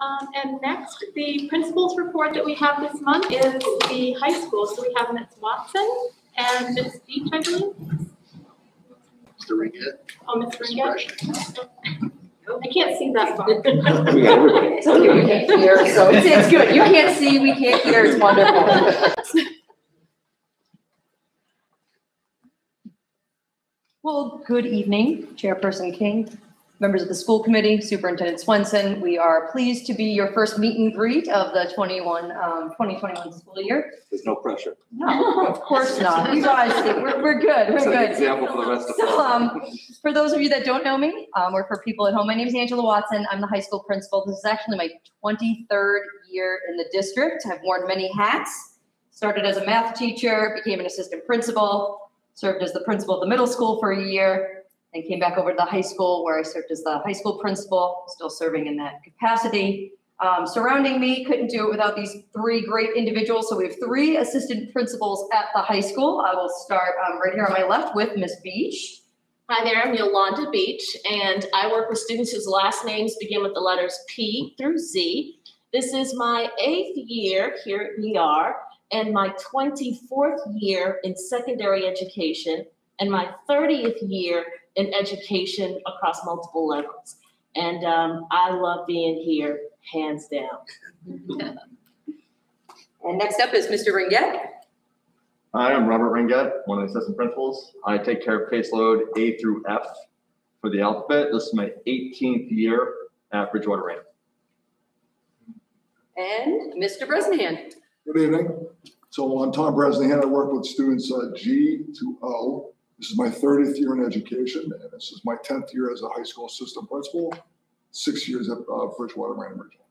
Um, and next, the principal's report that we have this month is the high school. So we have Ms. Watson and Ms. Beach, I believe. Mr. Ringett. Oh, Ms. Ringo. I can't see that far. We. It's okay, we can't hear, so it's, it's good. You can't see, we can't hear, it's wonderful. Well, good evening, Chairperson King, members of the school committee, Superintendent Swenson. We are pleased to be your first meet and greet of the 21, um, 2021 school year. There's no pressure. No, of course not. You guys, we're, we're good, we're Set an good. example for the rest of So, us. um, for those of you that don't know me, um, or for people at home, my name is Angela Watson. I'm the high school principal. This is actually my 23rd year in the district. I've worn many hats. Started as a math teacher, became an assistant principal, served as the principal of the middle school for a year, and came back over to the high school where I served as the high school principal, still serving in that capacity. Um, surrounding me, couldn't do it without these three great individuals. So we have three assistant principals at the high school. I will start um, right here on my left with Miss Beach. Hi there, I'm Yolanda Beach, and I work with students whose last names begin with the letters P through Z. This is my eighth year here at ER and my 24th year in secondary education and my 30th year in education across multiple levels. And um, I love being here, hands down. And next up is Mr. Ringett. Hi, I'm Robert Ringett, one of the assistant principals. I take care of caseload A through F for the alphabet. This is my 18th year at Bridgewater Raynham. And Mr. Bresnahan. Good evening. So I'm Tom Bresnahan. I work with students uh, G to O. This is my 30th year in education, and this is my 10th year as a high school assistant principal, six years at uh, Bridgewater Raynham Regional.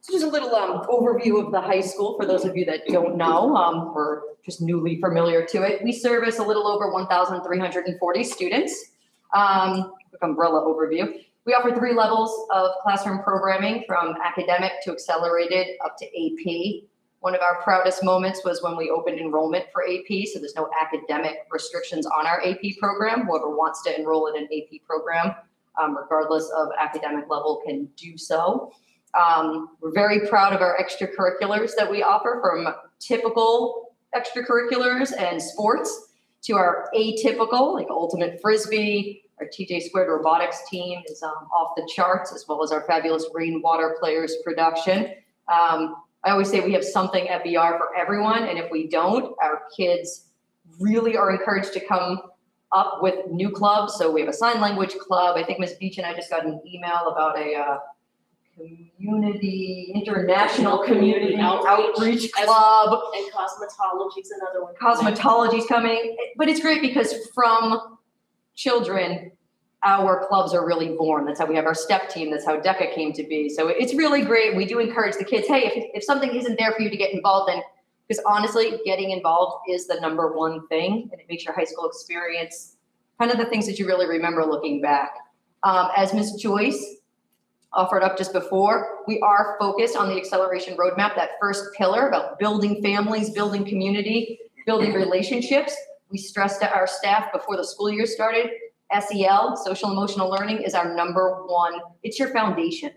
So just a little um, overview of the high school for those of you that don't know, um, or just newly familiar to it. We service a little over 1,340 students. Um, quick umbrella overview. We offer three levels of classroom programming from academic to accelerated up to AP. One of our proudest moments was when we opened enrollment for AP, so there's no academic restrictions on our AP program. Whoever wants to enroll in an AP program, um, regardless of academic level, can do so. Um, we're very proud of our extracurriculars that we offer from typical extracurriculars and sports to our atypical, like ultimate frisbee. Our TJ squared robotics team is um, off the charts, as well as our fabulous rainwater players production. Um, I always say we have something at BR for everyone, and if we don't, our kids really are encouraged to come up with new clubs. So we have a sign language club. I think Ms. Beach and I just got an email about a uh, community, international community Outreach. outreach club. And cosmetology is another one. Cosmetology is coming, but it's great because from children, our clubs are really born. That's how we have our step team. That's how DECA came to be. So it's really great. We do encourage the kids, hey, if, if something isn't there for you to get involved in, because honestly, getting involved is the number one thing, and it makes your high school experience kind of the things that you really remember looking back. Um, as Ms. Joyce offered up just before, we are focused on the acceleration roadmap, that first pillar about building families, building community, building relationships. We stressed to our staff before the school year started, SEL, social emotional learning, is our number one. It's your foundation.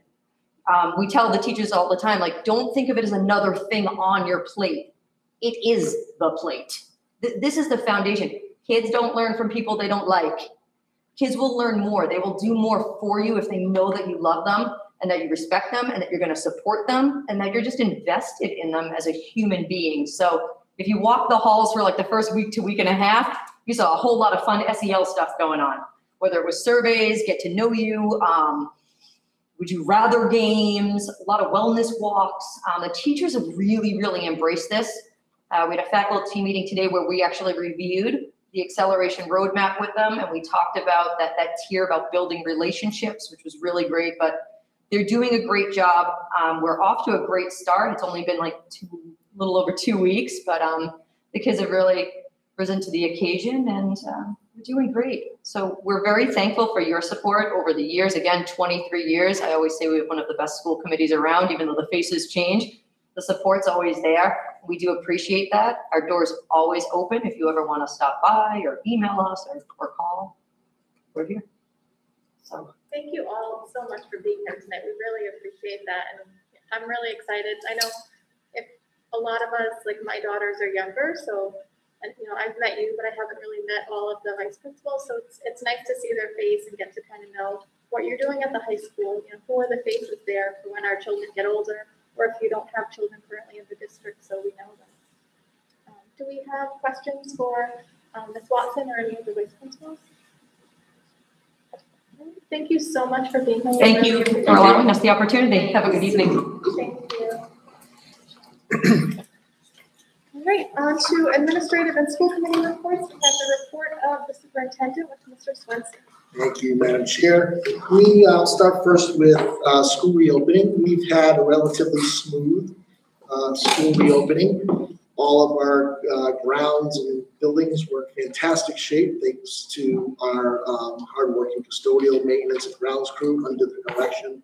Um, we tell the teachers all the time, like, don't think of it as another thing on your plate. It is the plate. Th- this is the foundation. Kids don't learn from people they don't like. Kids will learn more. They will do more for you if they know that you love them and that you respect them and that you're going to support them and that you're just invested in them as a human being. So if you walk the halls for like the first week to week and a half, you saw a whole lot of fun SEL stuff going on, whether it was surveys, get to know you, um, would you rather games, a lot of wellness walks. Um, the teachers have really, really embraced this. Uh, we had a faculty meeting today where we actually reviewed the acceleration roadmap with them and we talked about that that tier about building relationships, which was really great. But they're doing a great job. Um, we're off to a great start. It's only been like two, little over two weeks, but um, the kids have really risen to the occasion and uh, we're doing great. So we're very thankful for your support over the years. Again, 23 years. I always say we have one of the best school committees around, even though the faces change. The support's always there. We do appreciate that. Our door's always open if you ever want to stop by or email us or, or call. We're here. So Thank you all so much for being here tonight. We really appreciate that, and I'm really excited. I know if a lot of us, like my daughters are younger, so, and you know, I've met you, but I haven't really met all of the vice principals, so it's, it's nice to see their face and get to kind of know what you're doing at the high school, you know, who are the faces there for when our children get older, or if you don't have children currently in the district, so we know them. Um, Do we have questions for um, Ms. Watson or any of the vice principals? Thank you so much for being here. Thank you for allowing us the opportunity. Have a good evening. Thank you. Right, on to administrative and school committee reports. We have the report of the superintendent with Mr. Swenson. Thank you, Madam Chair. We uh, start first with uh, school reopening. We've had a relatively smooth uh, school reopening. All of our uh, grounds and buildings were in fantastic shape thanks to our um, hardworking custodial maintenance and grounds crew under the direction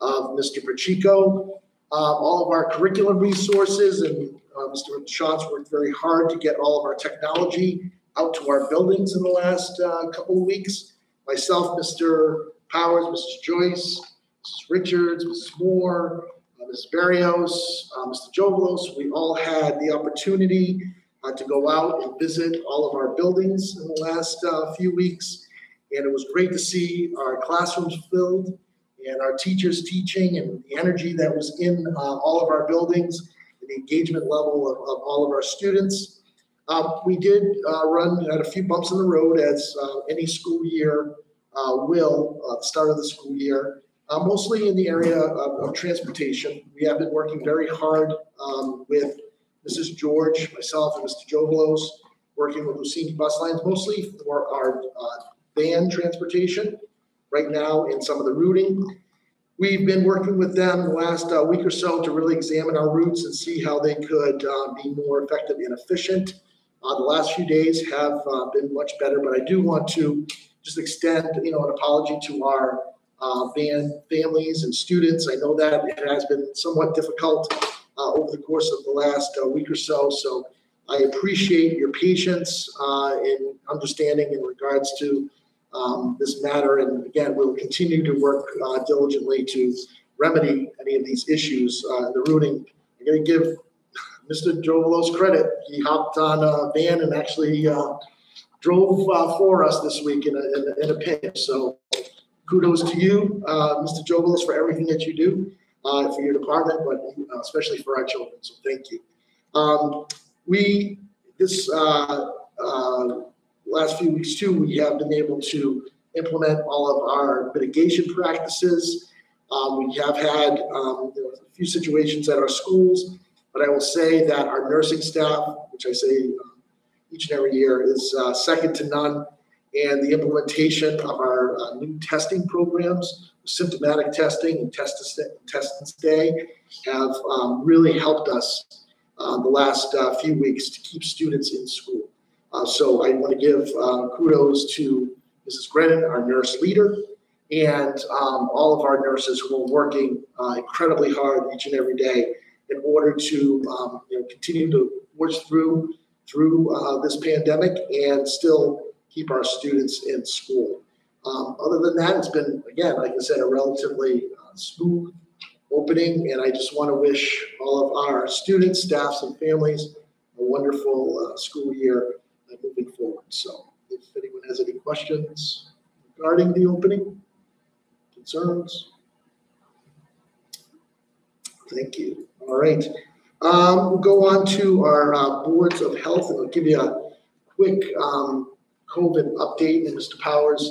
of Mr. Pacheco. Uh, All of our curriculum resources and uh, Mr. Schatz worked very hard to get all of our technology out to our buildings in the last uh, couple of weeks myself, Mr. Powers, Mrs. Joyce, Mrs. Richards, Mrs. Moore, uh, Mrs. Barrios, uh, Mr. Jovelos, we all had the opportunity uh, to go out and visit all of our buildings in the last uh, few weeks. And it was great to see our classrooms filled and our teachers teaching and the energy that was in all of our buildings, the engagement level of, of all of our students. Uh, we did, uh, run, had a few bumps in the road as, uh, any school year, uh, will, uh, the start of the school year. Uh, mostly in the area of, of transportation. We have been working very hard, um, with Mrs. George, myself, and Mr. Jovelos, working with Lucini Bus Lines, mostly for our, van transportation right now in some of the routing. We've been working with them the last uh, week or so to really examine our routes and see how they could uh, be more effective and efficient. Uh, The last few days have uh, been much better, but I do want to just extend, you know, an apology to our uh, band families and students. I know that it has been somewhat difficult uh, over the course of the last week or so, so I appreciate your patience and understanding in regards to um, this matter. And again, we'll continue to work uh, diligently to remedy any of these issues. Uh, The routing, I'm going to give Mr. Jovelos credit. He hopped on a van and actually uh, drove uh, for us this week in a, in a- in a pinch. So kudos to you, uh, Mr. Jovelos, for everything that you do uh, for your department, but especially for our children. So thank you. Um, We, this last few weeks too, we have been able to implement all of our mitigation practices. Um, we have had, um, a few situations at our schools, but I will say that our nursing staff, which I say um, each and every year, is uh, second to none. And the implementation of our uh, new testing programs, symptomatic testing and test test stay, have um, really helped us uh, the last uh, few weeks to keep students in school. Uh, so I want to give uh, kudos to Mrs. Grennan, our nurse leader, and um, all of our nurses who are working uh, incredibly hard each and every day in order to um, you know, continue to push through through uh, this pandemic and still keep our students in school. Um, other than that, it's been again, like I said, a relatively uh, smooth opening, and I just want to wish all of our students, staffs, and families a wonderful uh, school year moving forward. So, if anyone has any questions regarding the opening, concerns? Thank you. All right. Um, we'll go on to our uh, boards of health, and I'll give you a quick um, COVID update. And Mr. Powers,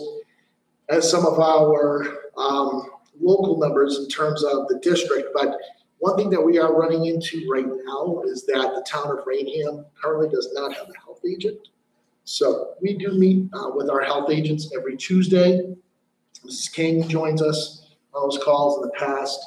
as some of our um, local numbers in terms of the district, but one thing that we are running into right now is that the town of Raynham currently does not have a health agent. So we do meet uh, with our health agents every Tuesday. Mrs. King joins us on those calls in the past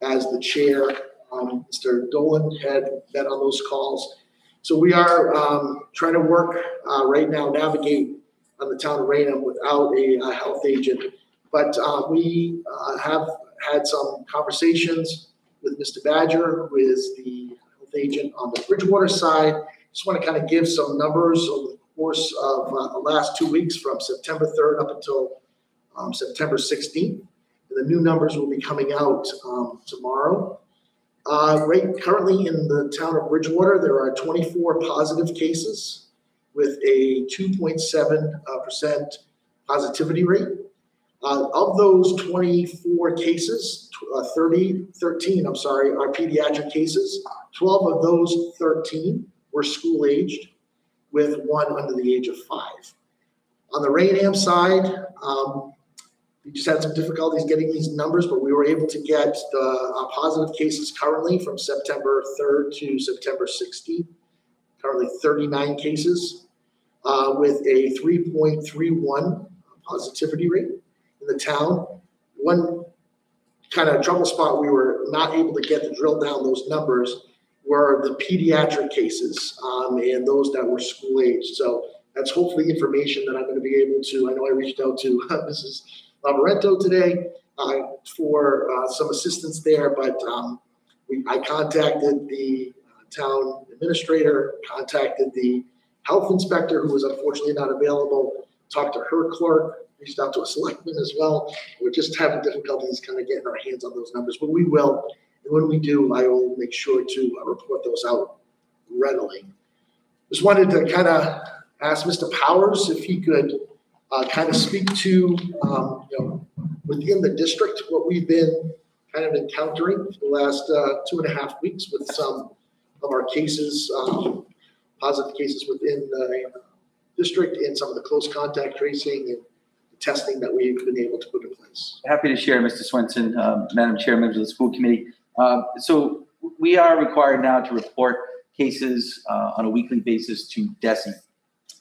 as the chair. Um, Mr. Dolan had been on those calls. So we are um, trying to work uh, right now, navigate on the town of Raynham without a, uh health agent. But uh, we uh, have had some conversations with Mr. Badger, who is the health agent on the Bridgewater side. Just want to kind of give some numbers over the course of uh, the last two weeks from September 3rd up until um, September 16th. And the new numbers will be coming out um, tomorrow. Uh, Right, currently in the town of Bridgewater, there are 24 positive cases with a 2.7% uh, positivity rate. Uh, Of those 24 cases, uh, 30, 13, I'm sorry, are pediatric cases. 12 of those 13 were school-aged, with one under the age of five. On the Raynham side, um, we just had some difficulties getting these numbers, but we were able to get the uh, positive cases currently from September 3rd to September 16th. Currently 39 cases uh, with a 3.31 positivity rate in the town. One kind of trouble spot, we were not able to get to drill down those numbers were the pediatric cases um, and those that were school age. So that's hopefully information that I'm going to be able to, I know I reached out to Mrs. Lavarento today uh, for uh, some assistance there, but um, we, I contacted the uh, town administrator, contacted the health inspector, who was unfortunately not available, talked to her clerk, reached out to a selectman as well. We're just having difficulties kind of getting our hands on those numbers, but we will. And when we do, I will make sure to uh, report those out readily. Just wanted to kind of ask Mr. Powers if he could uh, kind of speak to, um, you know, within the district, what we've been kind of encountering for the last uh, two and a half weeks with some of our cases, um, positive cases within the district and some of the close contact tracing and testing that we've been able to put in place. Happy to share, Mr. Swenson, um, Madam Chair, members of the school committee. Uh, So we are required now to report cases uh, on a weekly basis to DESE.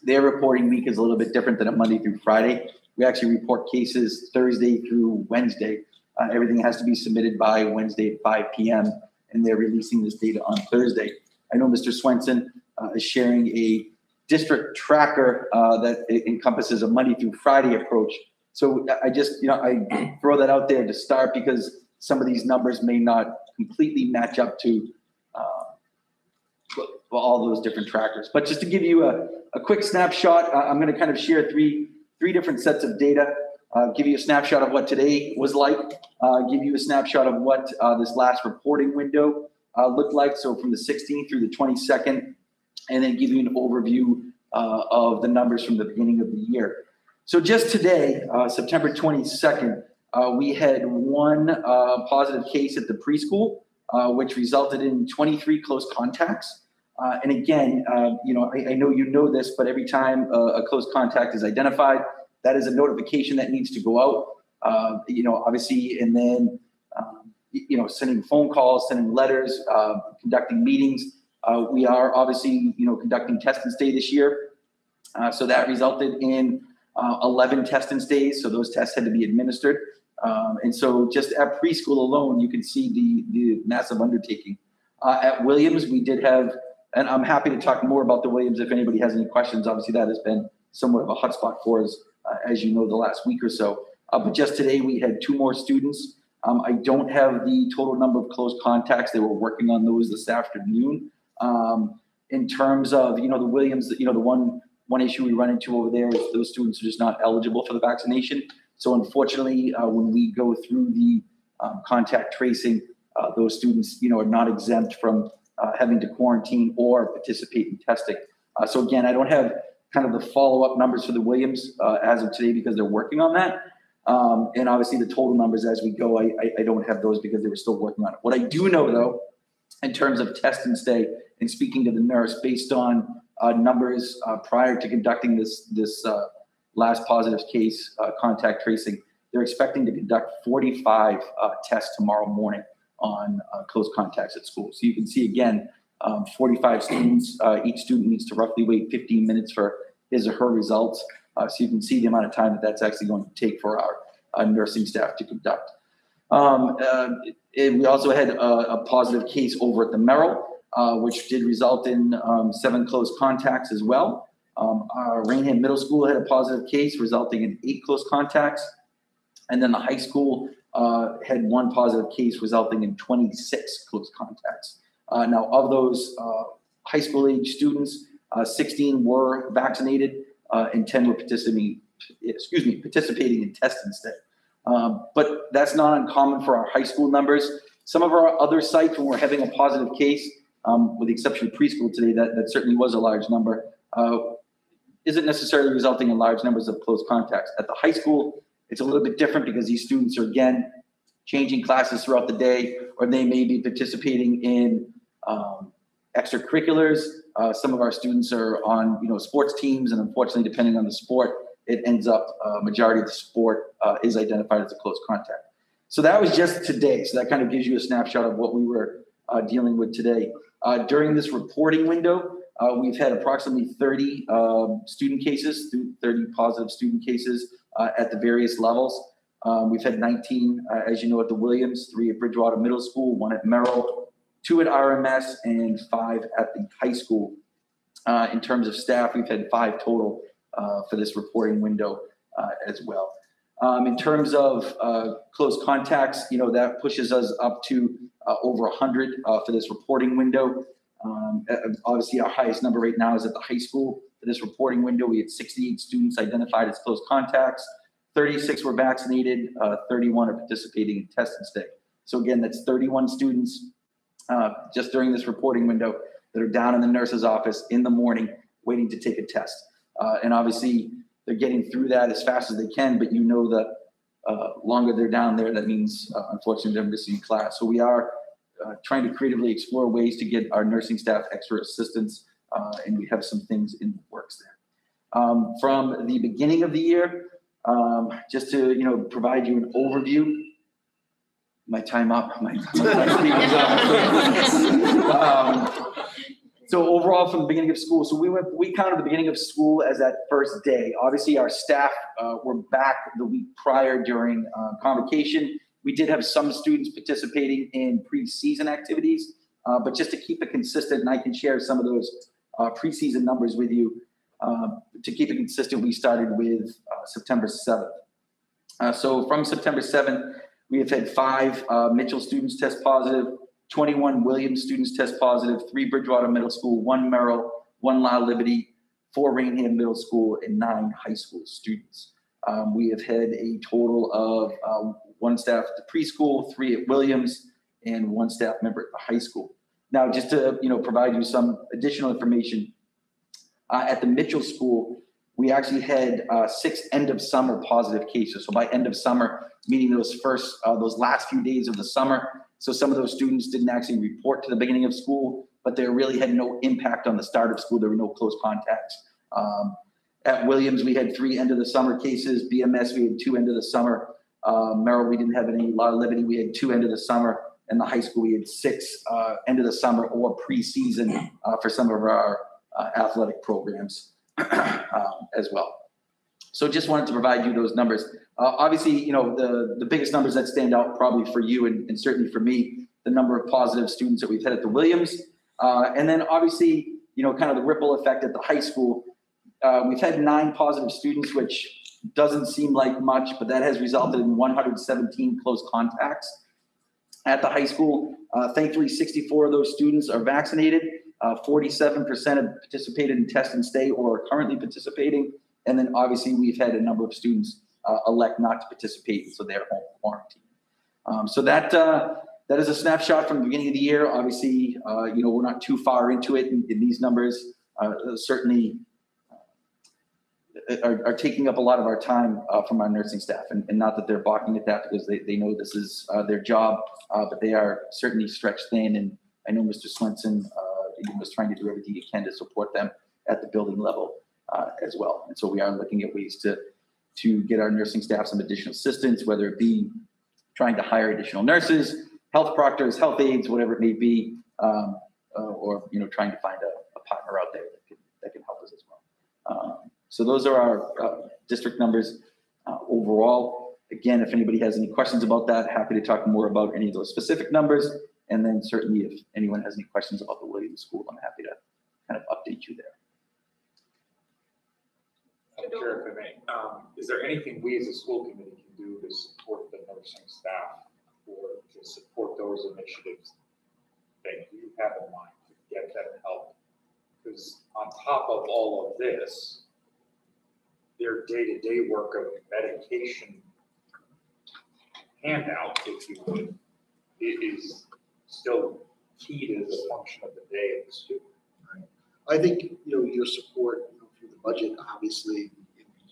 Their reporting week is a little bit different than a Monday through Friday. We actually report cases Thursday through Wednesday. Uh, Everything has to be submitted by Wednesday at 5 PM, and they're releasing this data on Thursday. I know Mr. Swenson uh, is sharing a district tracker uh, that encompasses a Monday through Friday approach. So I just, you know, I throw that out there to start because some of these numbers may not completely match up to uh, all those different trackers. But just to give you a, a quick snapshot, uh, I'm going to kind of share three, three different sets of data. Uh, give you a snapshot of what today was like, uh, give you a snapshot of what uh, this last reporting window uh, looked like. So from the 16th through the 22nd, and then give you an overview of the numbers from the beginning of the year. So just today, September 22nd, uh, we had one uh, positive case at the preschool, uh, which resulted in 23 close contacts. Uh, and again, uh, you know, I, I know you know this, but every time a, a close contact is identified, that is a notification that needs to go out. Uh, you know, obviously, and then um, you know, sending phone calls, sending letters, uh, conducting meetings. Uh, we are obviously, you know, conducting test and stay this year. Uh, so that resulted in uh, 11 test and stays. So those tests had to be administered. Um, and so just at preschool alone, you can see the, the massive undertaking. Uh, at Williams, we did have, and I'm happy to talk more about the Williams if anybody has any questions. Obviously, that has been somewhat of a hotspot for us, uh, as you know, the last week or so. Uh, but just today, we had two more students. Um, I don't have the total number of close contacts. They were working on those this afternoon. Um, in terms of, you know, the Williams, you know, the one one issue we run into over there is those students are just not eligible for the vaccination. So unfortunately, uh, when we go through the um, contact tracing, uh, those students, you know, are not exempt from uh, having to quarantine or participate in testing. Uh, so again, I don't have kind of the follow-up numbers for the Williams uh, as of today because they're working on that. Um, and obviously the total numbers as we go, I, I, I don't have those because they were still working on it. What I do know though, in terms of test and stay and speaking to the nurse based on uh, numbers uh, prior to conducting this this uh, last positive case uh, contact tracing. They're expecting to conduct 45 uh, tests tomorrow morning on uh, close contacts at school. So you can see again, um, 45 students. Uh, each student needs to roughly wait 15 minutes for his or her results. Uh, so you can see the amount of time that that's actually going to take for our uh, nursing staff to conduct. Um, it- we also had a, a positive case over at the Merrill which did result in um, seven close contacts as well. Um, our Raynham Middle School had a positive case, resulting in eight close contacts. And then the high school uh, had one positive case, resulting in 26 close contacts. Uh, now, of those uh, high school age students, uh, 16 were vaccinated uh, and 10 were participating excuse me, participating in tests instead. Um, but that's not uncommon for our high school numbers. Some of our other sites, when we're having a positive case, um, with the exception of preschool today, that, that certainly was a large number, uh, isn't necessarily resulting in large numbers of close contacts. At the high school, it's a little bit different because these students are again changing classes throughout the day, or they may be participating in um, extracurriculars. Uh, some of our students are on, you know, sports teams, and unfortunately, depending on the sport, it ends up uh, majority of the sport uh, is identified as a close contact. So that was just today. So that kind of gives you a snapshot of what we were uh, dealing with today. Uh, during this reporting window, uh, we've had approximately 30 um, student cases, 30 positive student cases uh, at the various levels. Um, we've had 19, uh, as you know, at the Williams, three at Bridgewater Middle School, one at Merrill, two at RMS, and five at the high school. Uh, in terms of staff, we've had five total uh, for this reporting window uh, as well. Um, in terms of close contacts, you know, that pushes us up to over 100 uh, for this reporting window. Um, uh, obviously, our highest number right now is at the high school. For this reporting window, we had 68 students identified as close contacts. 36 were vaccinated, uh, 31 are participating in test and stay. So again, that's 31 students uh, just during this reporting window that are down in the nurse's office in the morning waiting to take a test. Uh, and obviously, they're getting through that as fast as they can, but you know that uh, longer they're down there, that means uh, unfortunately they're missing class. So we are uh, trying to creatively explore ways to get our nursing staff extra assistance, uh, and we have some things in the works there. Um, from the beginning of the year, um, just to you know provide you an overview. My time up. My, my, up. um, so overall, from the beginning of school, so we went, we counted the beginning of school as that first day. Obviously, our staff uh, were back the week prior during uh, convocation. We did have some students participating in preseason activities, uh, but just to keep it consistent, and I can share some of those uh, preseason numbers with you. Uh, to keep it consistent, we started with uh, September 7th. Uh, so from September 7th, we have had five Mitchell students test positive, 21 Williams students test positive, three Bridgewater Middle School, one Merrill, one LaLiberte, four Raynham Middle School, and nine high school students. Um, we have had a total of uh, one staff at the preschool, three at Williams, and one staff member at the high school. Now, just to you know provide you some additional information, uh, at the Mitchell School, we actually had uh, six end of summer positive cases. So by end of summer, meaning those first, uh, those last few days of the summer. So some of those students didn't actually report to the beginning of school, but they really had no impact on the start of school. There were no close contacts. Um, at Williams, we had three end of the summer cases. BMS, we had two end of the summer. Uh, Merrill, we didn't have any. LaLiberte, we had two end of the summer. And the high school, we had six uh, end of the summer or preseason uh, for some of our uh, athletic programs um, as well. So just wanted to provide you those numbers. Uh, obviously, you know, the, the biggest numbers that stand out probably for you and, and certainly for me, the number of positive students that we've had at the Williams. Uh, and then obviously, you know, kind of the ripple effect at the high school. Uh, we've had nine positive students, which doesn't seem like much, but that has resulted in 117 close contacts at the high school. Uh, thankfully, 64 of those students are vaccinated. Uh, 47% have participated in test and stay or are currently participating. And then obviously we've had a number of students uh, elect not to participate, so they're home quarantine. Um, so that uh, that is a snapshot from the beginning of the year. Obviously, uh, you know we're not too far into it, in, in these numbers uh, certainly uh, are, are, taking up a lot of our time uh, from our nursing staff, and, and, not that they're balking at that because they, they know this is their job, but they are certainly stretched thin. And I know Mr. Swenson was trying to do everything he can to support them at the building level uh, as well. And so we are looking at ways to to get our nursing staff some additional assistance, whether it be trying to hire additional nurses, health proctors, health aides, whatever it may be, um, uh, or you know trying to find a, a, partner out there that can, that can help us as well. Um, so those are our uh, district numbers uh, overall. Again, if anybody has any questions about that, happy to talk more about any of those specific numbers. And then certainly if anyone has any questions about the Williams School, I'm happy to kind of update you there. Chair, if I may, um, is there anything we as a school committee can do to support the nursing staff or to support those initiatives that you have in mind to get them help? Because on top of all of this, day-to-day work of medication handout, if you would, i- is still key to the function of the day of the student. I think, you know, your support through the budget, obviously,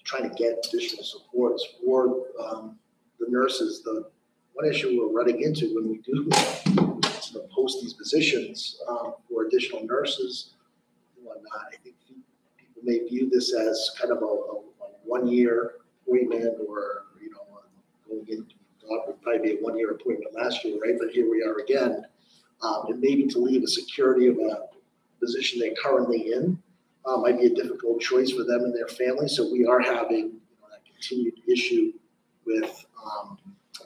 trying to get additional supports for um, the nurses. The one issue we're running into when we do post these positions um, for additional nurses and whatnot, I think people may view this as kind of a a one-year appointment or, you know, going in, thought would probably be a one-year appointment last year, right? But here we are again. Um, And maybe to leave a security of a position they're currently in uh, might be a difficult choice for them and their family. So we are having you know, continued issue with, um,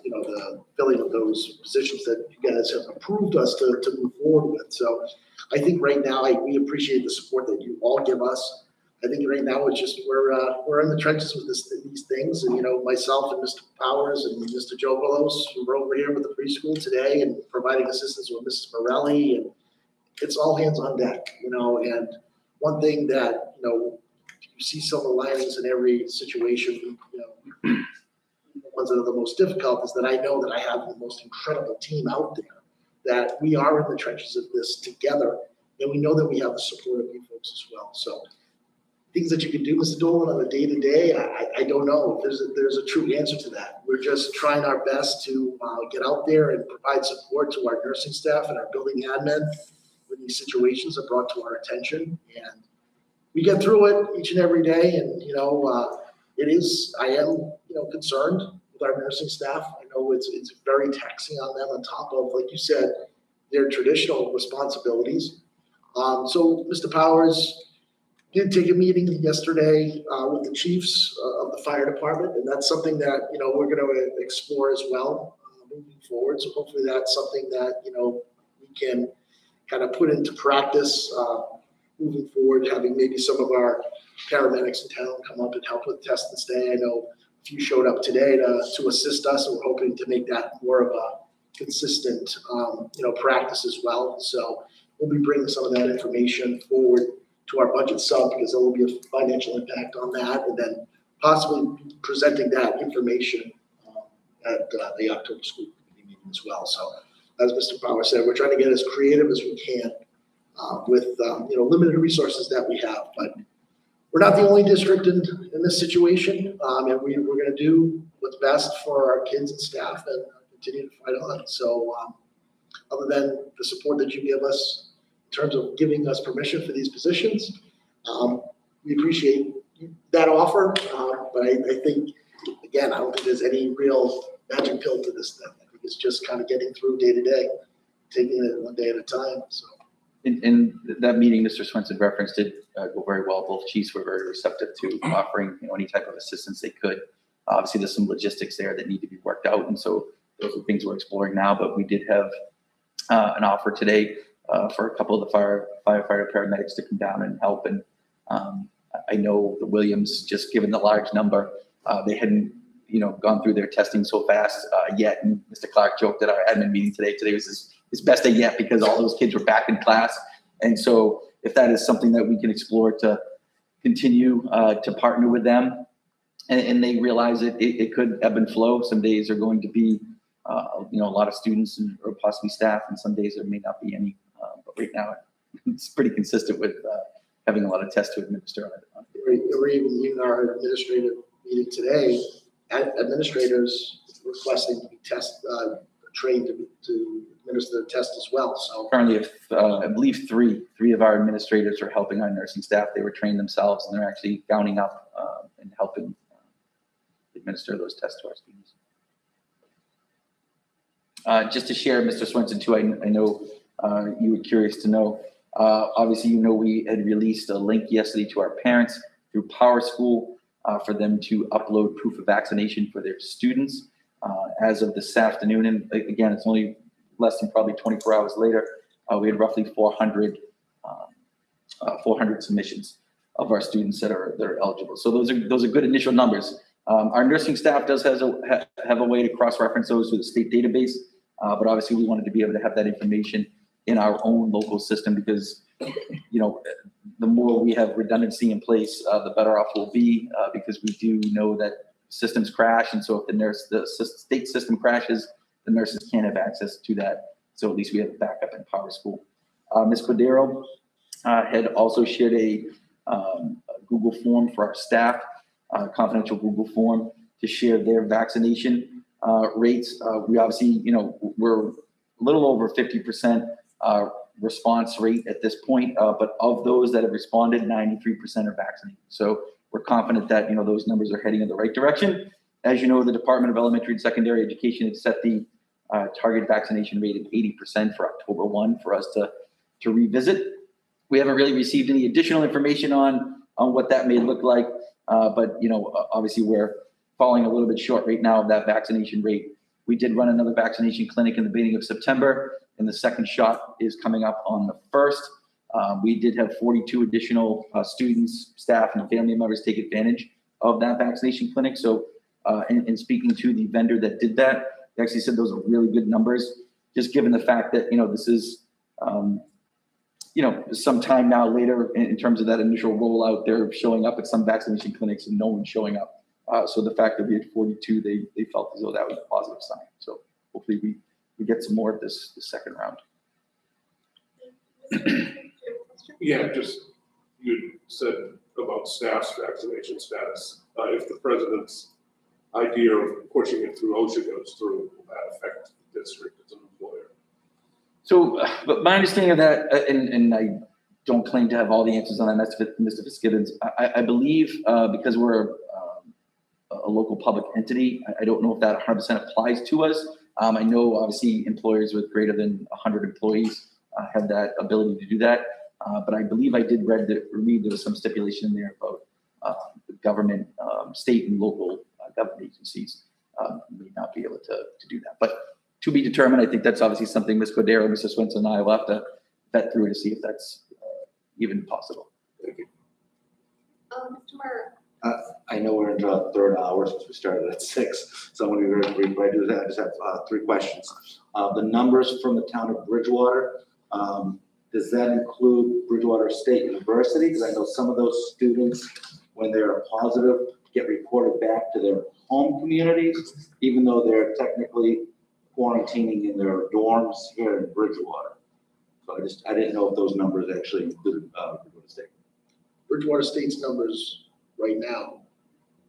you know, the filling of those positions that you guys have approved us to, to move forward with. So I think right now, we appreciate the support that you all give us. I think right now it's just, we're, uh, we're in the trenches with this, these things. And, you know, myself and Mr. Powers and Mr. Jovelos, we're over here with the preschool today and providing assistance with Mrs. Morelli and it's all hands on deck, you know, and one thing that, you know, you see silver linings in every situation, you know, the ones that are the most difficult is that I know that I have the most incredible team out there, that we are in the trenches of this together, and we know that we have the support of you folks as well. So things that you can do, Mr. Dolan, on a day-to-day, I, I- I don't know there's, a- there's a true answer to that. We're just trying our best to, uh, get out there and provide support to our nursing staff and our building admin when these situations are brought to our attention. And we get through it each and every day. And, you know, uh, it is, I am, you know, concerned with our nursing staff. I know it's, it's very taxing on them on top of, like you said, their traditional responsibilities. Um, so Mr. Powers did take a meeting yesterday, uh, with the chiefs uh, of the fire department. And that's something that, you know, we're gonna explore as well, uh, moving forward. So hopefully that's something that, you know, we can kind of put into practice uh, moving forward, having maybe some of our paramedics in town come up and help with test and stay. I know a few showed up today to, to assist us, and we're hoping to make that more of a consistent, um, you know, practice as well. So we'll be bringing some of that information forward to our budget sub because there will be a financial impact on that, and then possibly presenting that information um, at uh, the October school committee meeting as well. So as Mr. Power said, we're trying to get as creative as we can uh, with, um, you know, limited resources that we have. But we're not the only district in, in this situation, um, and we, we're gonna do what's best for our kids and staff and continue to fight on. So, um, other than the support that you give us terms of giving us permission for these positions, um, we appreciate that offer, uh, but I, I think, again, I don't think there's any real magic pill to this thing. I think it's just kind of getting through day to day, taking it one day at a time, so. In, in that meeting, Mr. Swenson referenced it, uh, go very well. Both chiefs were very receptive to offering, you know, any type of assistance they could. Obviously, there's some logistics there that need to be worked out, and so those are things we're exploring now, but we did have uh, an offer today uh, for a couple of the fire, firefighter paramedics to come down and help, and um, I know the Williams, just given the large number, uh, they hadn't, you know, gone through their testing so fast uh, yet, and Mr. Clark joked at our admin meeting today, today was his his best day yet because all those kids were back in class. And so if that is something that we can explore to continue uh, to partner with them and, and they realize it, it, it could ebb and flow. Some days are going to be, uh, you know, a lot of students and or possibly staff, and some days there may not be any. Uh, but right now, it's pretty consistent with uh, having a lot of tests to administer on it. on it. Or or even, even our administrative meeting today, ad- administrators requesting to be test, uh, trained to, to administer the test as well, so. Currently, if, uh, I believe three, three of our administrators are helping our nursing staff. They were trained themselves and they're actually gowning up uh, and helping uh, administer those tests to our students. Uh, Just to share, Mr. Swenson, too, I, I know uh, you were curious to know. Uh, Obviously, you know, we had released a link yesterday to our parents through PowerSchool uh, for them to upload proof of vaccination for their students. Uh, As of this afternoon, and again, it's only less than probably 24 hours later, uh, we had roughly 400, um, uh, 400 submissions of our students that are, that are eligible. So those are, those are good initial numbers. Um, Our nursing staff does has a, ha- have a way to cross-reference those with the state database, uh, but obviously we wanted to be able to have that information in our own local system because you know, the more we have redundancy in place, uh, the better off we'll be, uh, because we do know that systems crash. And so if the nurse, the state system crashes, the nurses can't have access to that. So at least we have a backup in PowerSchool. Uh, Ms. Cordero, uh, had also shared a, um, a Google form for our staff, uh, confidential Google form to share their vaccination, uh, rates. Uh, we obviously, you know, we're a little over fifty percent, uh, response rate at this point, uh, but of those that have responded, ninety-three percent are vaccinated. So we're confident that, you know, those numbers are heading in the right direction. As you know, the Department of Elementary and Secondary Education has set the uh, target vaccination rate at eighty percent for October one for us to, to revisit. We haven't really received any additional information on, on what that may look like. Uh, but, you know, obviously, we're falling a little bit short right now of that vaccination rate. We did run another vaccination clinic in the beginning of September, and the second shot is coming up on the first. Um, we did have 42 additional uh, students, staff, and family members take advantage of that vaccination clinic. So, uh, in, in speaking to the vendor that did that, they actually said those are really good numbers, just given the fact that, you know, this is, um, you know, some time now later, in, in terms of that initial rollout, they're showing up at some vaccination clinics and no one's showing up. Uh, so the fact that we had 42, they, they felt as though that was a positive sign. So hopefully we, we get some more of this, this second round. Yeah, just, you said about staff's vaccination status. Uh, if the president's idea of pushing it through OSHA goes through, will that affect the district as an employer? So, uh, but my understanding of that, uh, and, and I don't claim to have all the answers on that, Mr. Fitz- Mr. Fitzgibbons. I, I- believe, uh, because we're, a a local public entity, I, I don't know if that hundred percent applies to us. Um, I know obviously employers with greater than hundred employees, uh, have that ability to do that. Uh, but I believe I did read that, read there was some stipulation in there about, uh, the government, um, state and local uh, government agencies, um, may not be able to, to do that. But to be determined. I think that's obviously something Ms. Cordero, Mr. Swenson, and I will have to vet through to see if that's uh, even possible. Thank Um, Mr. I know we're into our third hour since we started at six, so I'm gonna be very brief, but I just have, uh, three questions. Uh, the numbers from the town of Bridgewater, um, does that include Bridgewater State University? Because I know some of those students, when they're positive, get reported back to their home communities, even though they're technically quarantining in their dorms here in Bridgewater. So I just, I didn't know if those numbers actually included, uh, Bridgewater State. Bridgewater State's numbers right now,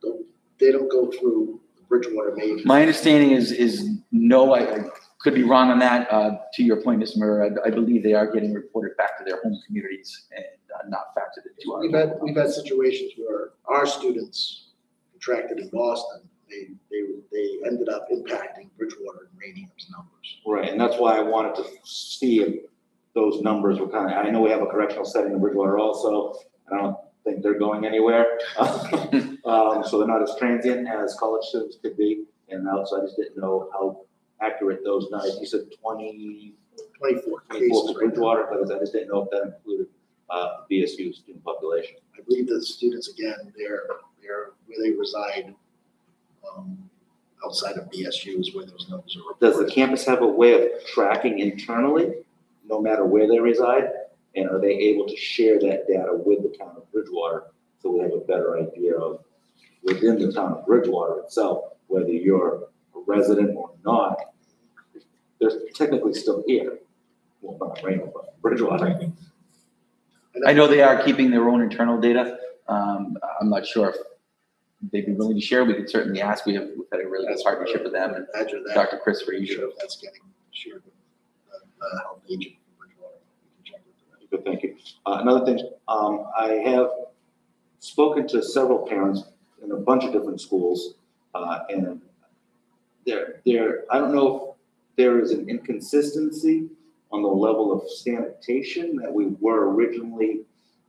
don't, they don't go through Bridgewater major. My understanding is, is no, I, I could be wrong on that. Uh, To your point, Mr. Murray, I, I believe they are getting reported back to their home communities and uh, not factored into our. We've had, we've had situations where our students contracted in Boston, they, they, they ended up impacting Bridgewater and Rainier,'s numbers. Right, and that's why I wanted to see if those numbers were kind of, I know we have a correctional setting in Bridgewater also. I don't think they're going anywhere. Um, so they're not as transient as college students could be. And also, I just didn't know how accurate those numbers, you said twenty, Twenty-four twenty-four cases for right now. Bridgewater, because I just didn't know if that included, uh, BSU student population. I believe the students, again, they're, they're where they reside, um, outside of BSU is where those numbers are Does the campus have a way of tracking internally, no matter where they reside? And are they able to share that data with the town of Bridgewater so we have a better idea of within the town of Bridgewater itself, whether you're a resident or not? They're technically still here. Well, not Raynham, but Bridgewater. I know they are keeping their own internal data. Um, I'm not sure if they'd be willing to share. We could certainly ask. We have, we've had a really good partnership with them and Imagine that. Dr. Chris I'm sure if that's getting shared with the, the health agent for Bridgewater. we can check with them. Good, thank you. Uh, Another thing, um, I have spoken to several parents in a bunch of different schools, uh, and there, there, I don't know if there is an inconsistency on the level of sanitation that we were originally,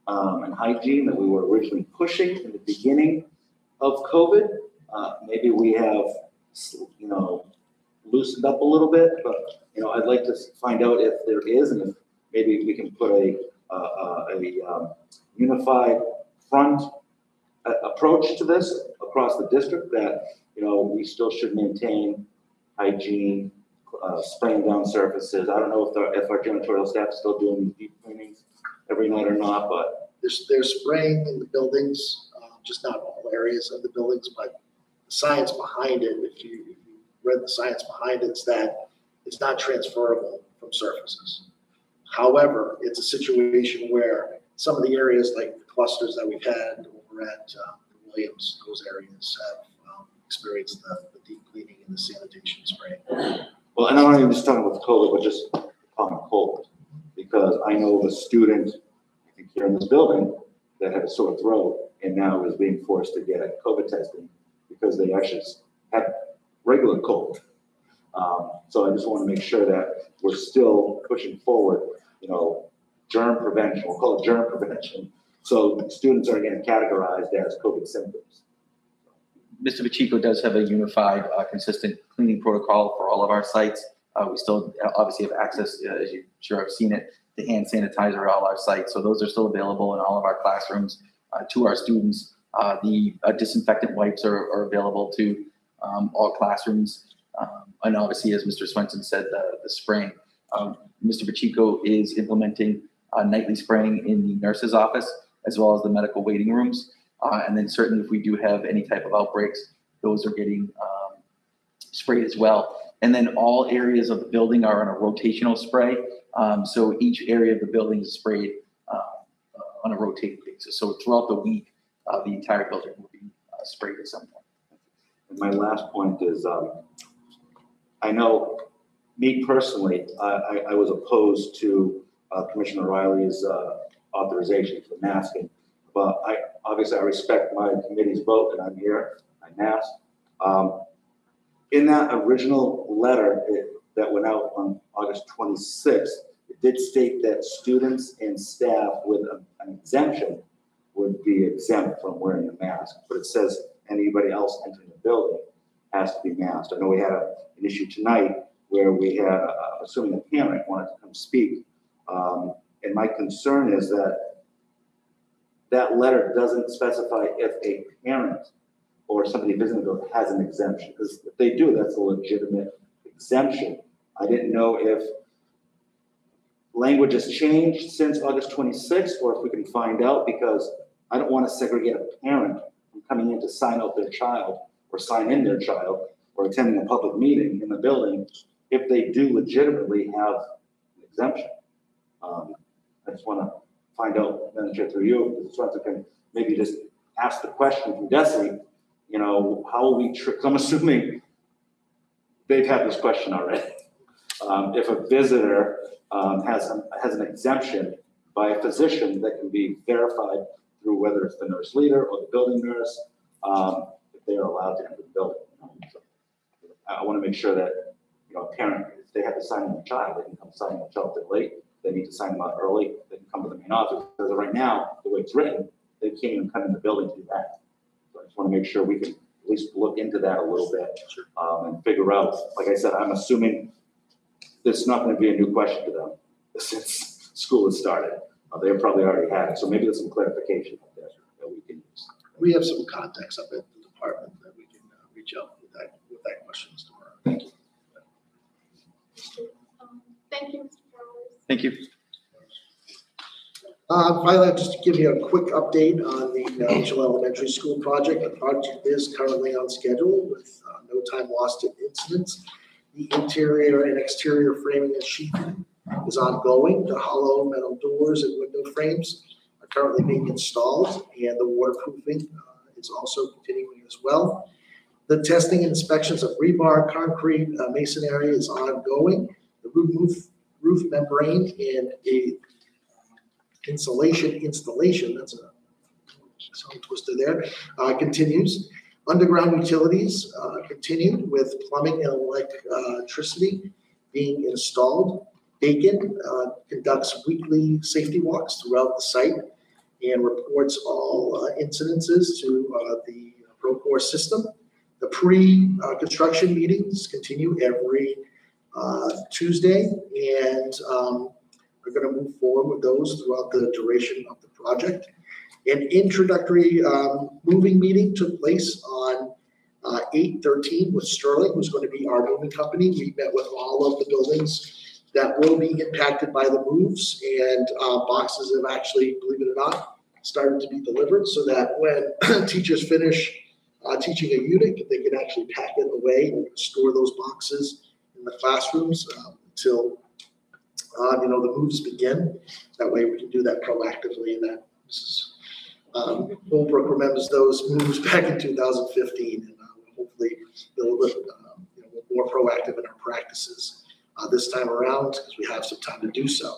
um, and hygiene that we were originally pushing in the beginning of COVID. Uh, maybe we have, you know, loosened up a little bit, but, you know, I'd like to find out if there is, and if maybe we can put a, uh, uh, a, um, unified front approach to this across the district that, you know, we still should maintain hygiene, uh, spraying down surfaces. I don't know if, the- if our janitorial staff is still doing these deep cleanings every night or not, but There's, there's spraying in the buildings, uh, just not all areas of the buildings, but the science behind it, if you, if you read the science behind it, it's that it's not transferable from surfaces. However, it's a situation where some of the areas like the clusters that we've had over at, uh, Williams, those areas have, um, experienced the, the deep cleaning and the sanitation spray. Well, and I'm not even just talking about the COVID, but just common cold. Because I know of a student, I think here in this building, that had a sore throat and now is being forced to get a COVID testing because they actually had regular cold. Um, so I just want to make sure that we're still pushing forward, you know, germ prevention, we'll call it germ prevention. So students are again categorized as COVID symptoms. Mr. Pacheco does have a unified, uh, consistent cleaning protocol for all of our sites. Uh, we still obviously have access, uh, as you sure have seen it, to hand sanitizer at all our sites. So those are still available in all of our classrooms uh, to our students. Uh, the uh, disinfectant wipes are, are available to um, all classrooms. Um, and obviously, as Mr. Swenson said, the, the spraying. Um, Mr. Pacheco is implementing uh, nightly spraying in the nurse's office as well as the medical waiting rooms. Uh, and then certainly if we do have any type of outbreaks, those are getting um, sprayed as well. And then all areas of the building are on a rotational spray. Um, so each area of the building is sprayed uh, on a rotating basis. So throughout the week, uh, the entire building will be uh, sprayed at some point. And my last point is, um, I know, me personally, I, I, was opposed to, uh, Commissioner Riley's, uh, authorization for masking. But I, obviously, I respect my committee's vote, and I'm here, I mask. Um, in that original letter it- that went out on August twenty-sixth, it did state that students and staff with a- an exemption would be exempt from wearing a mask, but it says anybody else entering the building has to be masked. I know we had a, an issue tonight where we had, uh, assuming a parent wanted to come speak. Um, and my concern is that that letter doesn't specify if a parent or somebody visiting the has an exemption, because if they do, that's a legitimate exemption. I didn't know if language has changed since August twenty-sixth, or if we can find out, because I don't want to segregate a parent from coming in to sign out their child, or sign in their child, or attending a public meeting in the building, if they do legitimately have an exemption. Um, I just want to find out, Madam Chair, through you, because Swenson can maybe just ask the question from DESE, you know, how will we, I'm assuming they've had this question already. Um, if a visitor, um, has, a- has an exemption by a physician that can be verified through whether it's the nurse leader or the building nurse, um, if they are allowed to enter the building. So, I, want to make sure that, you know, a parent, if they have to sign in a child, they can come sign in a child late. They need to sign them out early, they can come to the main office, because right now, the way it's written, they can't even come in the building to do that. So I just want to make sure we can at least look into that a little bit, um, and figure out, like I said, I'm assuming it's not going to be a new question to them since school has started. Uh, They probably already had it, so maybe there's some clarification up there that we can use. We have some contacts up at the department that we can uh, reach out with that, with that question tomorrow. Thank you. Thank you, Mr. Flowers. Thank you. Uh, finally, just to give you a quick update on the uh, Mitchell Elementary School project. The project is currently on schedule with uh, no time lost to incidents. The interior and exterior framing and sheathing is ongoing. The hollow metal doors and window frames are currently being installed, and the waterproofing uh, is also continuing as well. The testing and inspections of rebar, concrete, uh, masonry is ongoing. Roof, roof membrane and a insulation installation, that's a tongue twister there, uh, continues. Underground utilities, uh, continued with plumbing and electricity being installed. Bacon, uh, conducts weekly safety walks throughout the site and reports all, uh, incidences to, uh, the Procore system. The pre-construction meetings continue every, uh, Tuesday and, um, are gonna move forward with those throughout the duration of the project. An introductory um, moving meeting took place on Uh, eight thirteen with Sterling, who's going to be our moving company. We met with all of the buildings that will be impacted by the moves and, uh, boxes have actually, believe it or not, started to be delivered so that when teachers finish, uh, teaching a unit, they can actually pack it away and store those boxes in the classrooms, um, until, uh, you know, the moves begin. That way we can do that proactively and that Mrs. Um, Holbrook remembers those moves back in two thousand fifteen and uh, hopefully be a little bit, um, you know, more proactive in our practices uh, this time around because we have some time to do so.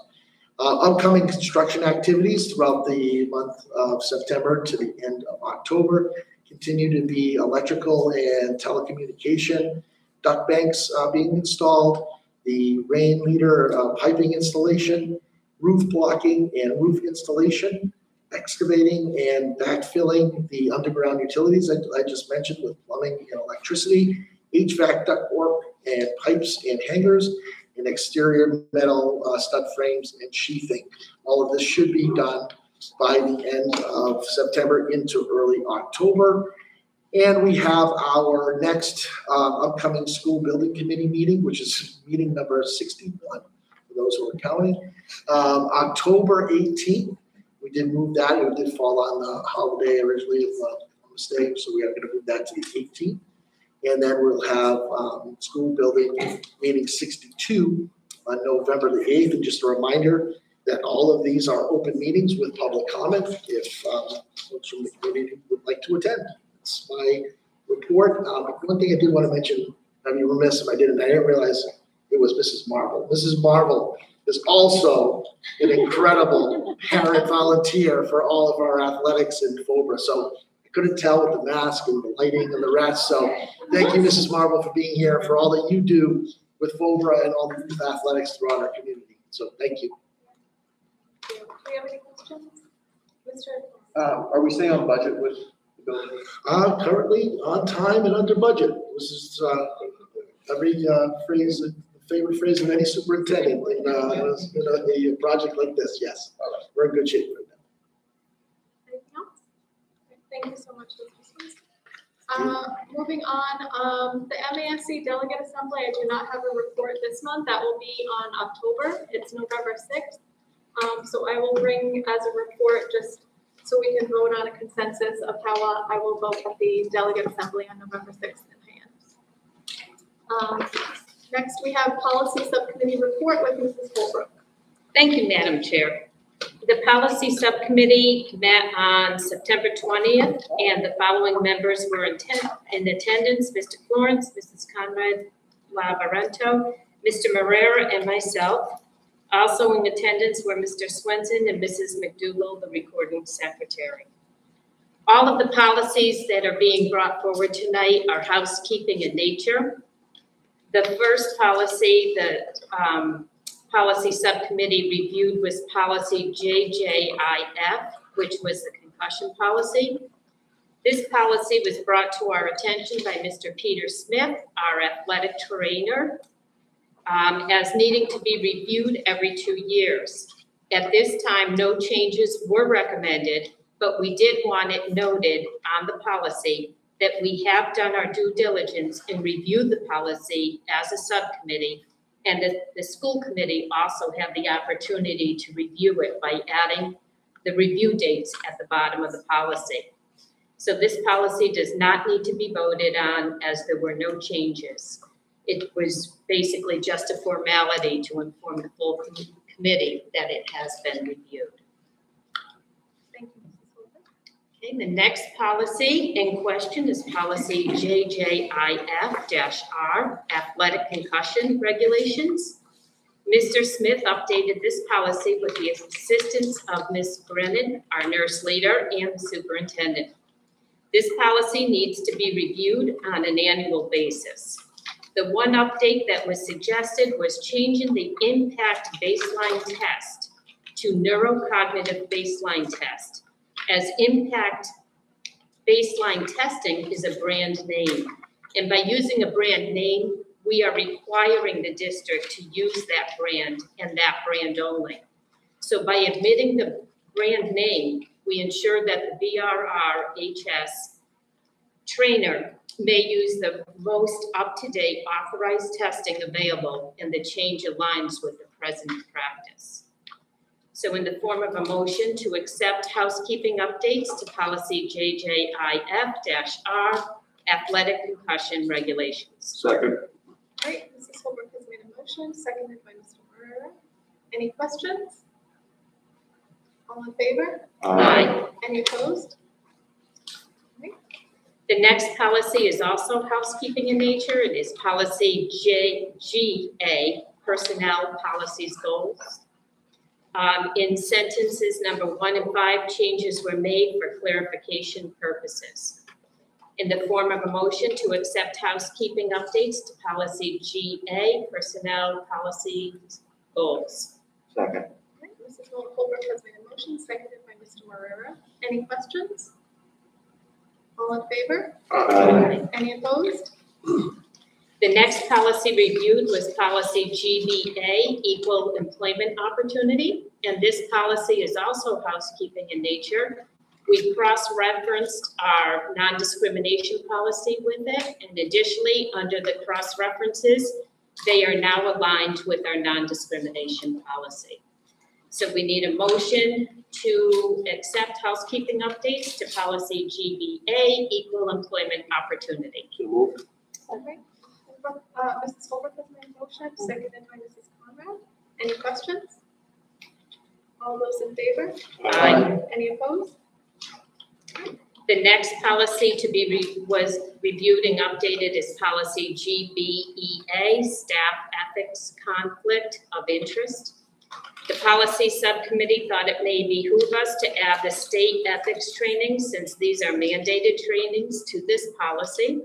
Uh, upcoming construction activities throughout the month of September to the end of October continue to be electrical and telecommunication duct banks uh, being installed, the rain leader uh, piping installation, roof blocking and roof installation, excavating and backfilling the underground utilities I, I just mentioned with plumbing and electricity, HVAC duct work and pipes and hangers, and exterior metal uh, stud frames and sheathing. All of this should be done by the end of September into early October. And we have our next uh, upcoming school building committee meeting, which is meeting number 61, for those who are counting. Um, October 18th, we did move that, it did fall on the holiday originally, if I'm mistaken, so we are gonna move that to the 18th. And then we'll have um, school building meeting 62 on November the 8th. And just a reminder that all of these are open meetings with public comment if um, folks from the community would like to attend. That's my report. Um, One thing I did want to mention, I'd be remiss if I didn't, I didn't realize it was Mrs. Marvel. Mrs. Marvel is also an incredible parent volunteer for all of our athletics in Fobra. So I couldn't tell with the mask and the lighting and the rest. So thank you, Mrs. Marvel, for being here, for all that you do with Fobra and all the youth athletics throughout our community. So thank you. Do you have any questions? Mr. Uh, are we staying on budget with the building? Uh, currently on time and under budget. This is, uh, every, uh, phrase, favorite phrase of any superintendent, in, uh, a, a project like this, yes. We're in good shape right now. Anything else? Thank you so much. Uh, moving on, um, the MASC Delegate Assembly, I do not have a report this month. That will be on October. It's November sixth. Um, so I will bring as a report just so we can vote on a consensus of how uh, I will vote at the Delegate Assembly on November sixth in hand. Um, next, we have Policy Subcommittee Report with Mrs. Holbrook. Thank you, Madam Chair. The Policy Subcommittee met on September 20th, and the following members were in attendance, Mr. Florence, Mrs. Conrad Lavarento, Mr. Marrera, and myself. Also in attendance were Mr. Swenson and Mrs. McDougal, the recording secretary. All of the policies that are being brought forward tonight are housekeeping in nature. The first policy, the um, policy subcommittee reviewed was policy JJIF, which was the concussion policy. This policy was brought to our attention by Mr. Peter Smith, our athletic trainer, um, as needing to be reviewed every two years. At this time, no changes were recommended, but we did want it noted on the policy that we have done our due diligence and reviewed the policy as a subcommittee and the, the school committee also had the opportunity to review it by adding the review dates at the bottom of the policy. So this policy does not need to be voted on as there were no changes. It was basically just a formality to inform the full com- committee that it has been reviewed. Thank you, Mrs. Okay, the next policy in question is policy JJIF-R, athletic concussion regulations. Mr. Smith updated this policy with the assistance of Ms. Brennan, our nurse leader, and the superintendent. This policy needs to be reviewed on an annual basis. The one update that was suggested was changing the impact baseline test to neurocognitive baseline test as impact baseline testing is a brand name. And by using a brand name, we are requiring the district to use that brand and that brand only. So by admitting the brand name, we ensure that the BRRHS trainer may use the most up-to-date authorized testing available and the change aligns with the present practice. So in the form of a motion to accept housekeeping updates to policy JJIF-R, athletic concussion regulations. Second. Great, Mrs. Holbrook has made a motion, seconded by Mr. Marrera. Any questions? All in favor? Aye. Any opposed? The next policy is also housekeeping in nature. It is policy JGA, personnel policies goals. Um, in sentences number one and five, changes were made for clarification purposes. In the form of a motion to accept housekeeping updates to policy GA, personnel policies goals. Second. Okay, Mrs. Holbrook has made a motion, seconded by Mr. Marrera. Any questions? All in favor? Aye. Any opposed? The next policy reviewed was policy GBA, equal employment opportunity. And this policy is also housekeeping in nature. We cross-referenced our non-discrimination policy with it. And additionally, under the cross-references, they are now aligned with our non-discrimination policy. So we need a motion to accept housekeeping updates to policy GBA, equal employment opportunity. So moved. Okay. Uh, Mrs. Holbrook has made a motion, seconded by Mrs. Conrad. Any questions? All those in favor? Aye. Any opposed? The next policy to be, re- was reviewed and updated is policy GBEA, staff ethics conflict of interest. The policy subcommittee thought it may behoove us to add the state ethics training, since these are mandated trainings, to this policy.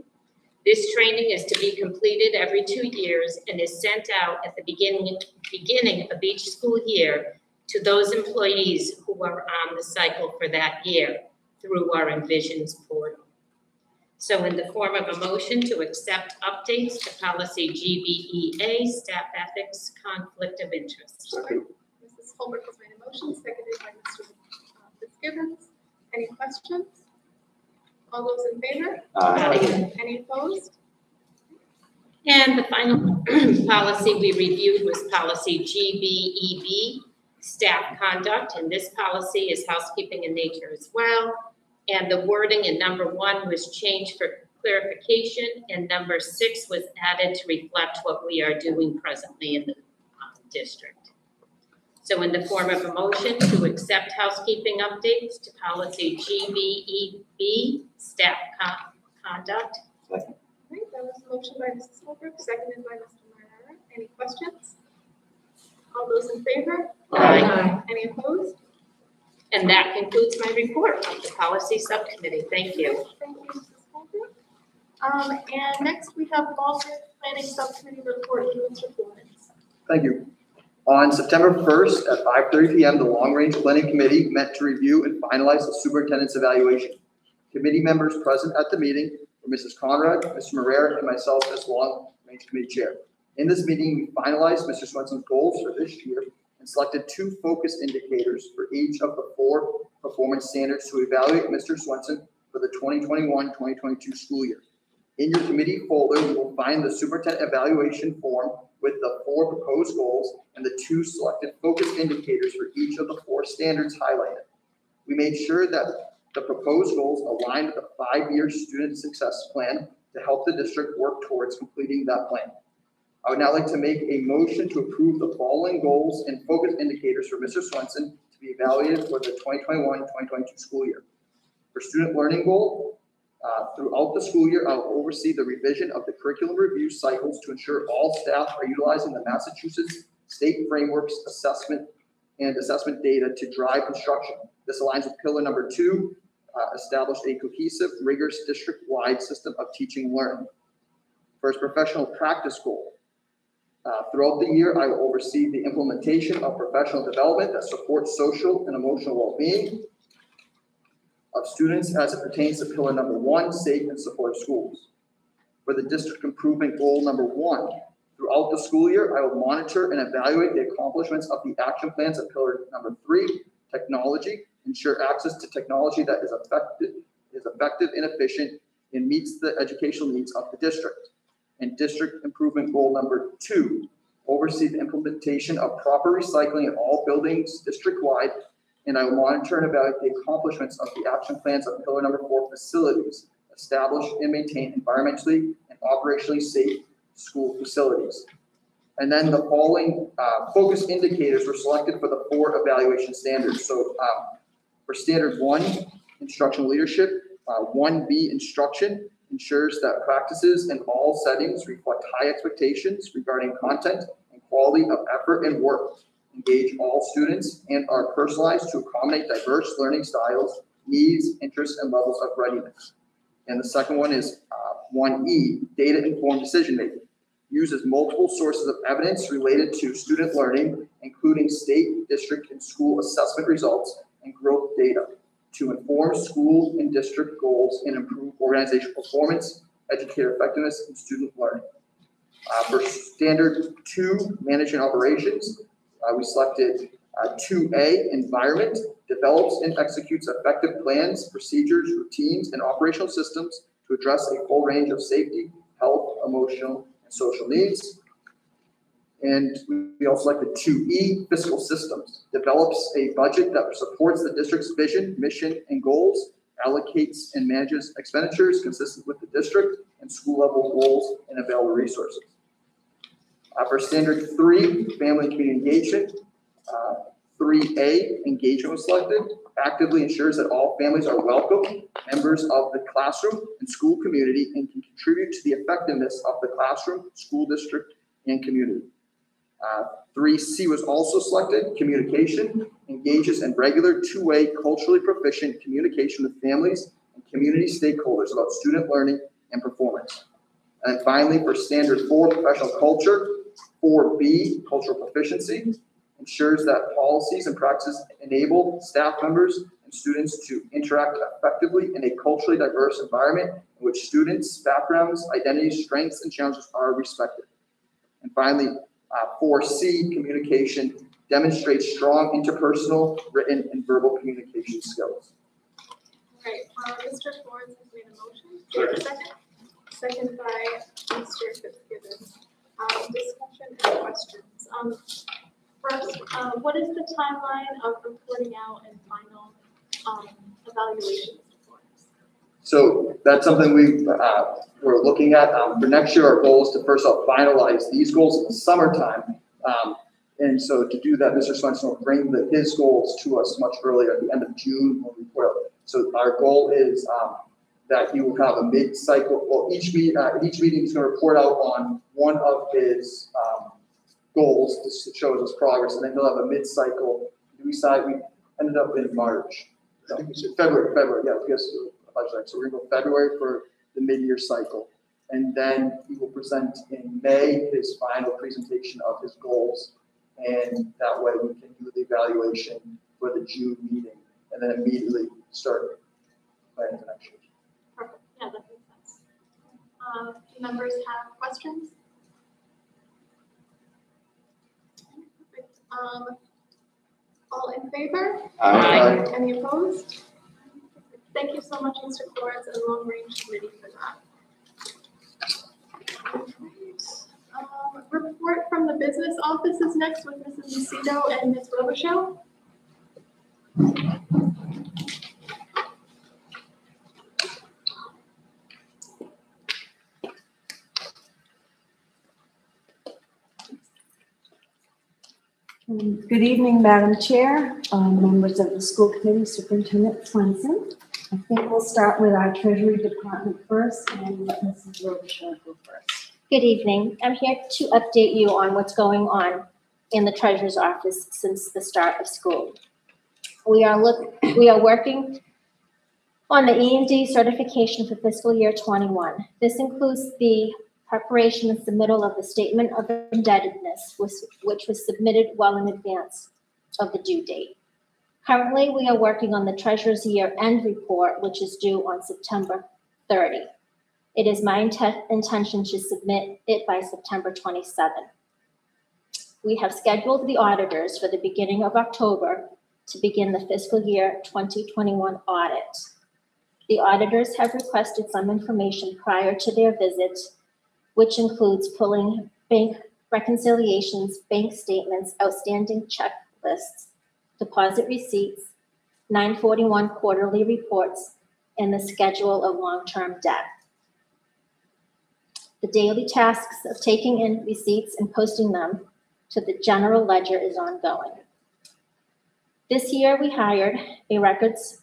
This training is to be completed every two years and is sent out at the beginning, beginning of each school year to those employees who are on the cycle for that year through our Envisions portal. So in the form of a motion to accept updates to policy GBEA, staff ethics, conflict of interest. Second. Mrs. Holbrook has made a motion, seconded by Mr. uh, Fitzgibbons. Any questions? All those in favor? Aye. Any opposed? And the final policy we reviewed was policy GBEB, staff conduct, and this policy is housekeeping in nature as well. And the wording in number one was changed for clarification, and number six was added to reflect what we are doing presently in the uh, district. So in the form of a motion to accept housekeeping updates to policy GBEB, staff con- conduct. Second. Right, that was a motion by Mrs. Holbrook, seconded by Mr. Marrera. Any questions? All those in favor? Aye. Any opposed? And that concludes my report of the policy subcommittee. Thank you. Thank you, Mrs. Holbrook. Um, and next we have Boston Planning Subcommittee report from Mr. Florence. Thank you. On September 1st at 5:30 PM, the Long Range Planning Committee met to review and finalize the superintendent's evaluation. Committee members present at the meeting were Mrs. Conrad, Mr. Marrera, and myself as Long Range Committee Chair. In this meeting, we finalized Mr. Swenson's goals for this year and selected two focus indicators for each of the four performance standards to evaluate Mr. Swenson for the 2021-2022 school year. In your committee folder, you will find the superintendent evaluation form with the four proposed goals and the two selected focus indicators for each of the four standards highlighted. We made sure that the proposed goals align with the five-year student success plan to help the district work towards completing that plan. I would now like to make a motion to approve the following goals and focus indicators for Mr. Swenson to be evaluated for the 2021-2022 school year. For student learning goal, uh, Throughout the school year, I will oversee the revision of the curriculum review cycles to ensure all staff are utilizing the Massachusetts State Frameworks Assessment and Assessment data to drive instruction. This aligns with pillar number two, uh, establish a cohesive, rigorous district-wide system of teaching and learning. First, professional practice goal. Uh, Throughout the year, I will oversee the implementation of professional development that supports social and emotional well-being, of students as it pertains to pillar number one, safe and supportive schools. For the district improvement goal number one, throughout the school year, I will monitor and evaluate the accomplishments of the action plans of pillar number three, technology, ensure access to technology that is effective, is effective and efficient, and meets the educational needs of the district. And district improvement goal number two, oversee the implementation of proper recycling in all buildings district-wide. And I will monitor and evaluate the accomplishments of the action plans of pillar number four facilities, establish and maintain environmentally and operationally safe school facilities. And then the following uh, focus indicators were selected for the four evaluation standards. So um, for standard one, instructional leadership, uh, one B, instruction ensures that practices in all settings reflect high expectations regarding content and quality of effort and work. Engage all students and are personalized to accommodate diverse learning styles, needs, interests, and levels of readiness. And the second one is uh, one E, data informed decision making. Uses multiple sources of evidence related to student learning, including state, district, and school assessment results and growth data to inform school and district goals and improve organizational performance, educator effectiveness, and student learning. Uh, for standard two, management operations, uh, we selected uh, two A, environment, develops and executes effective plans, procedures, routines, and operational systems to address a full range of safety, health, emotional, and social needs. And we also selected two E, fiscal systems, develops a budget that supports the district's vision, mission, and goals, allocates and manages expenditures consistent with the district and school level goals and available resources. Uh, for standard three, family and community engagement, uh, three A, engagement was selected, actively ensures that all families are welcome, members of the classroom and school community, and can contribute to the effectiveness of the classroom, school district, and community. Uh, Three C was also selected, communication, engages in regular two-way culturally proficient communication with families and community stakeholders about student learning and performance. And finally, for standard four, professional culture, four B, cultural proficiency, ensures that policies and practices enable staff members and students to interact effectively in a culturally diverse environment in which students' backgrounds, identities, strengths, and challenges are respected. And finally, uh, four C, communication, demonstrates strong interpersonal, written, and verbal communication skills. Right, uh, Mr. Florence has made a motion. Do you have a second? Second by Mr. Fitzgibbon. Um, discussion and questions. Um, first, uh, what is the timeline of reporting out and final, um, evaluation? So that's something we, uh, we're looking at. Um, for next year, our goal is to first off finalize these goals in the summertime. Um, and so to do that, Mr. Swenson will bring the, his goals to us much earlier at the end of June when we report. So our goal is, um, that he will have a mid-cycle, well, each meet, uh, at each meeting, he's gonna report out on one of his, um, goals to show us progress, and then he'll have a mid-cycle. We decided, we ended up in March. I think we said February, February, yeah, because, so we're gonna go February for the mid-year cycle. And then he will present in May his final presentation of his goals. And that way we can do the evaluation for the June meeting and then immediately start planning for next year. Yeah, that makes sense. Uh, do members have questions? Perfect. Um, all in favor? Aye. Any opposed? Thank you so much, Mr. Florence and Long Range Committee for that. Um, report from the business office is next with Mrs. Lucido and Ms. Robichaud. Good evening, Madam Chair, um, members of the school committee, Superintendent Swenson. I think we'll start with our Treasury Department first and Mrs. Robichaud go first. Good evening. I'm here to update you on what's going on in the treasurer's office since the start of school. We are look, we are working on the E and D certification for fiscal year twenty-one. This includes the preparation and submittal of the statement of indebtedness, which was submitted well in advance of the due date. Currently, we are working on the treasurer's year-end report, which is due on September thirty. It is my inten- intention to submit it by September 27. We have scheduled the auditors for the beginning of October to begin the fiscal year 2021 audit. The auditors have requested some information prior to their visit, which includes pulling bank reconciliations, bank statements, outstanding checklists, deposit receipts, 941 quarterly reports, and the schedule of long-term debt. The daily tasks of taking in receipts and posting them to the general ledger is ongoing. This year, we hired a records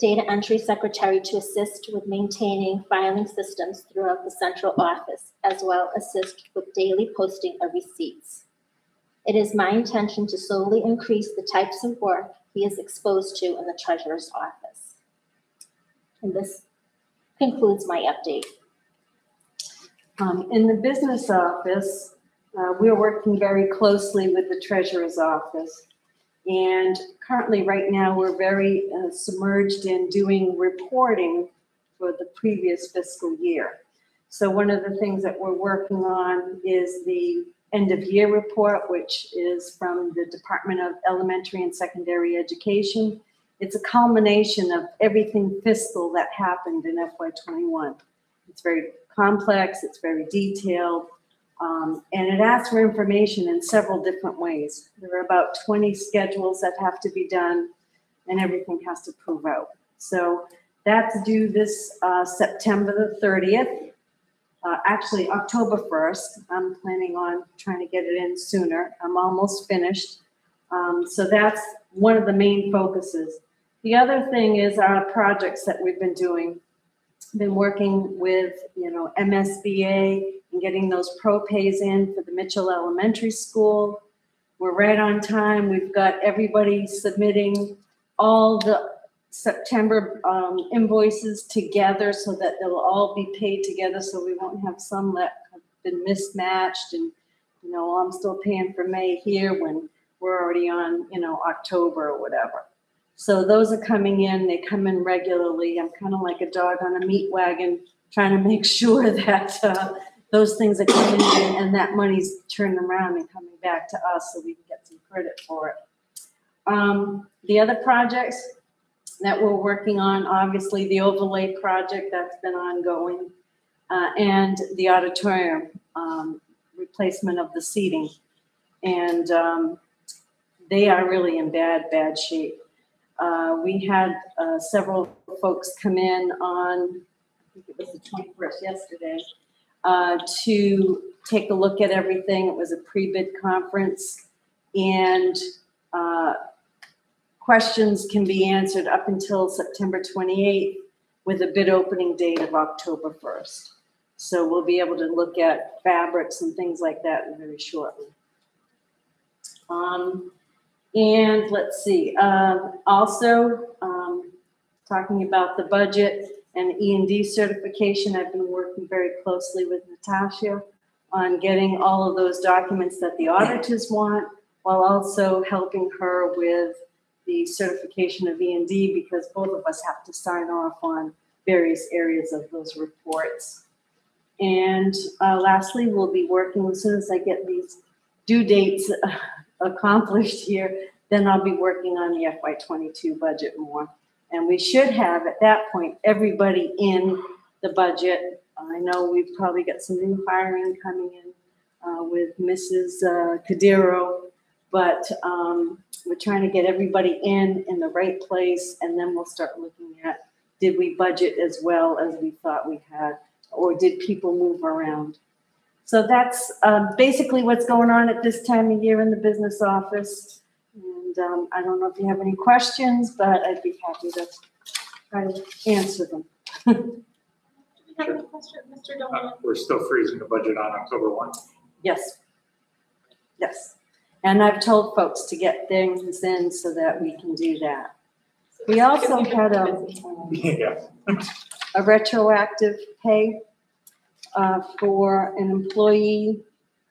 data entry secretary to assist with maintaining filing systems throughout the central office, as well assist with daily posting of receipts. It is my intention to slowly increase the types of work he is exposed to in the treasurer's office. And this concludes my update. Um, in the business office, uh, we're working very closely with the treasurer's office. And currently, right now, we're very uh, submerged in doing reporting for the previous fiscal year. So one of the things that we're working on is the end of year report, which is from the Department of Elementary and Secondary Education. It's a culmination of everything fiscal that happened in FY twenty-one. It's very complex, it's very detailed, um, and it asks for information in several different ways. There are about 20 schedules that have to be done, and everything has to prove out. So that's due this uh, September the 30th. Uh, actually, October 1st. I'm planning on trying to get it in sooner. I'm almost finished. Um, so that's one of the main focuses. The other thing is our projects that we've been doing. Been working with, you know, MSBA and getting those pro pays in for the Mitchell Elementary School. We're right on time. We've got everybody submitting all the September um, invoices together so that they'll all be paid together, so we won't have some that have been mismatched and, you know, I'm still paying for May here when we're already on, you know, October or whatever. So those are coming in, they come in regularly. I'm kind of like a dog on a meat wagon, trying to make sure that uh, those things are coming in and that money's turning around and coming back to us so we can get some credit for it. Um, the other projects that we're working on, obviously the overlay project that's been ongoing, uh, and the auditorium, um, replacement of the seating. And, um, they are really in bad, bad shape. Uh, we had, uh, several folks come in on, I think it was the twenty-first yesterday, uh, to take a look at everything. It was a pre-bid conference. And uh, questions can be answered up until September 28th with a bid opening date of October 1st. So we'll be able to look at fabrics and things like that very shortly. Um, and let's see, um, also, um, talking about the budget and E and D certification, I've been working very closely with Natasha on getting all of those documents that the auditors want, while also helping her with the certification of E and D, because both of us have to sign off on various areas of those reports. And uh, lastly, we'll be working, as soon as I get these due dates accomplished here, then I'll be working on the FY twenty-two budget more. And we should have, at that point, everybody in the budget. I know we've probably got some new hiring coming in uh, with Mrs. uh, Cadero, but um, we're trying to get everybody in, in the right place, and then we'll start looking at, did we budget as well as we thought we had? Or did people move around? So that's um, basically what's going on at this time of year in the business office. And um, I don't know if you have any questions, but I'd be happy to try to answer them. Do you have any question, Mr. Uh, Dolan? We're still freezing the budget on October one. Yes. Yes. And I've told folks to get things in so that we can do that. We also had a, um, Yeah. a retroactive pay uh, for an employee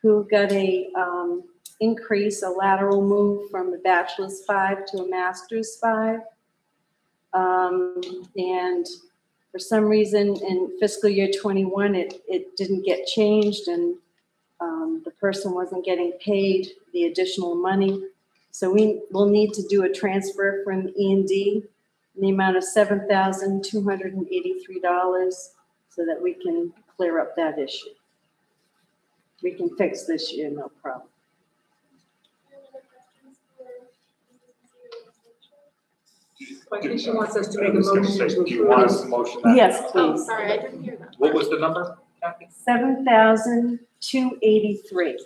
who got a um, increase, a lateral move from a bachelor's five to a master's five. Um, And for some reason in fiscal year twenty-one, it, it didn't get changed and um, the person wasn't getting paid the additional money. So we will need to do a transfer from E and D in the amount of seven thousand two hundred and eighty-three dollars so that we can clear up that issue. We can fix this year, no problem. I think she wants us to make a motion to Do you want us to motion that? Yes, Oh, please. sorry, I didn't hear that. What was the number, Kathy? Seven thousand two eighty-three.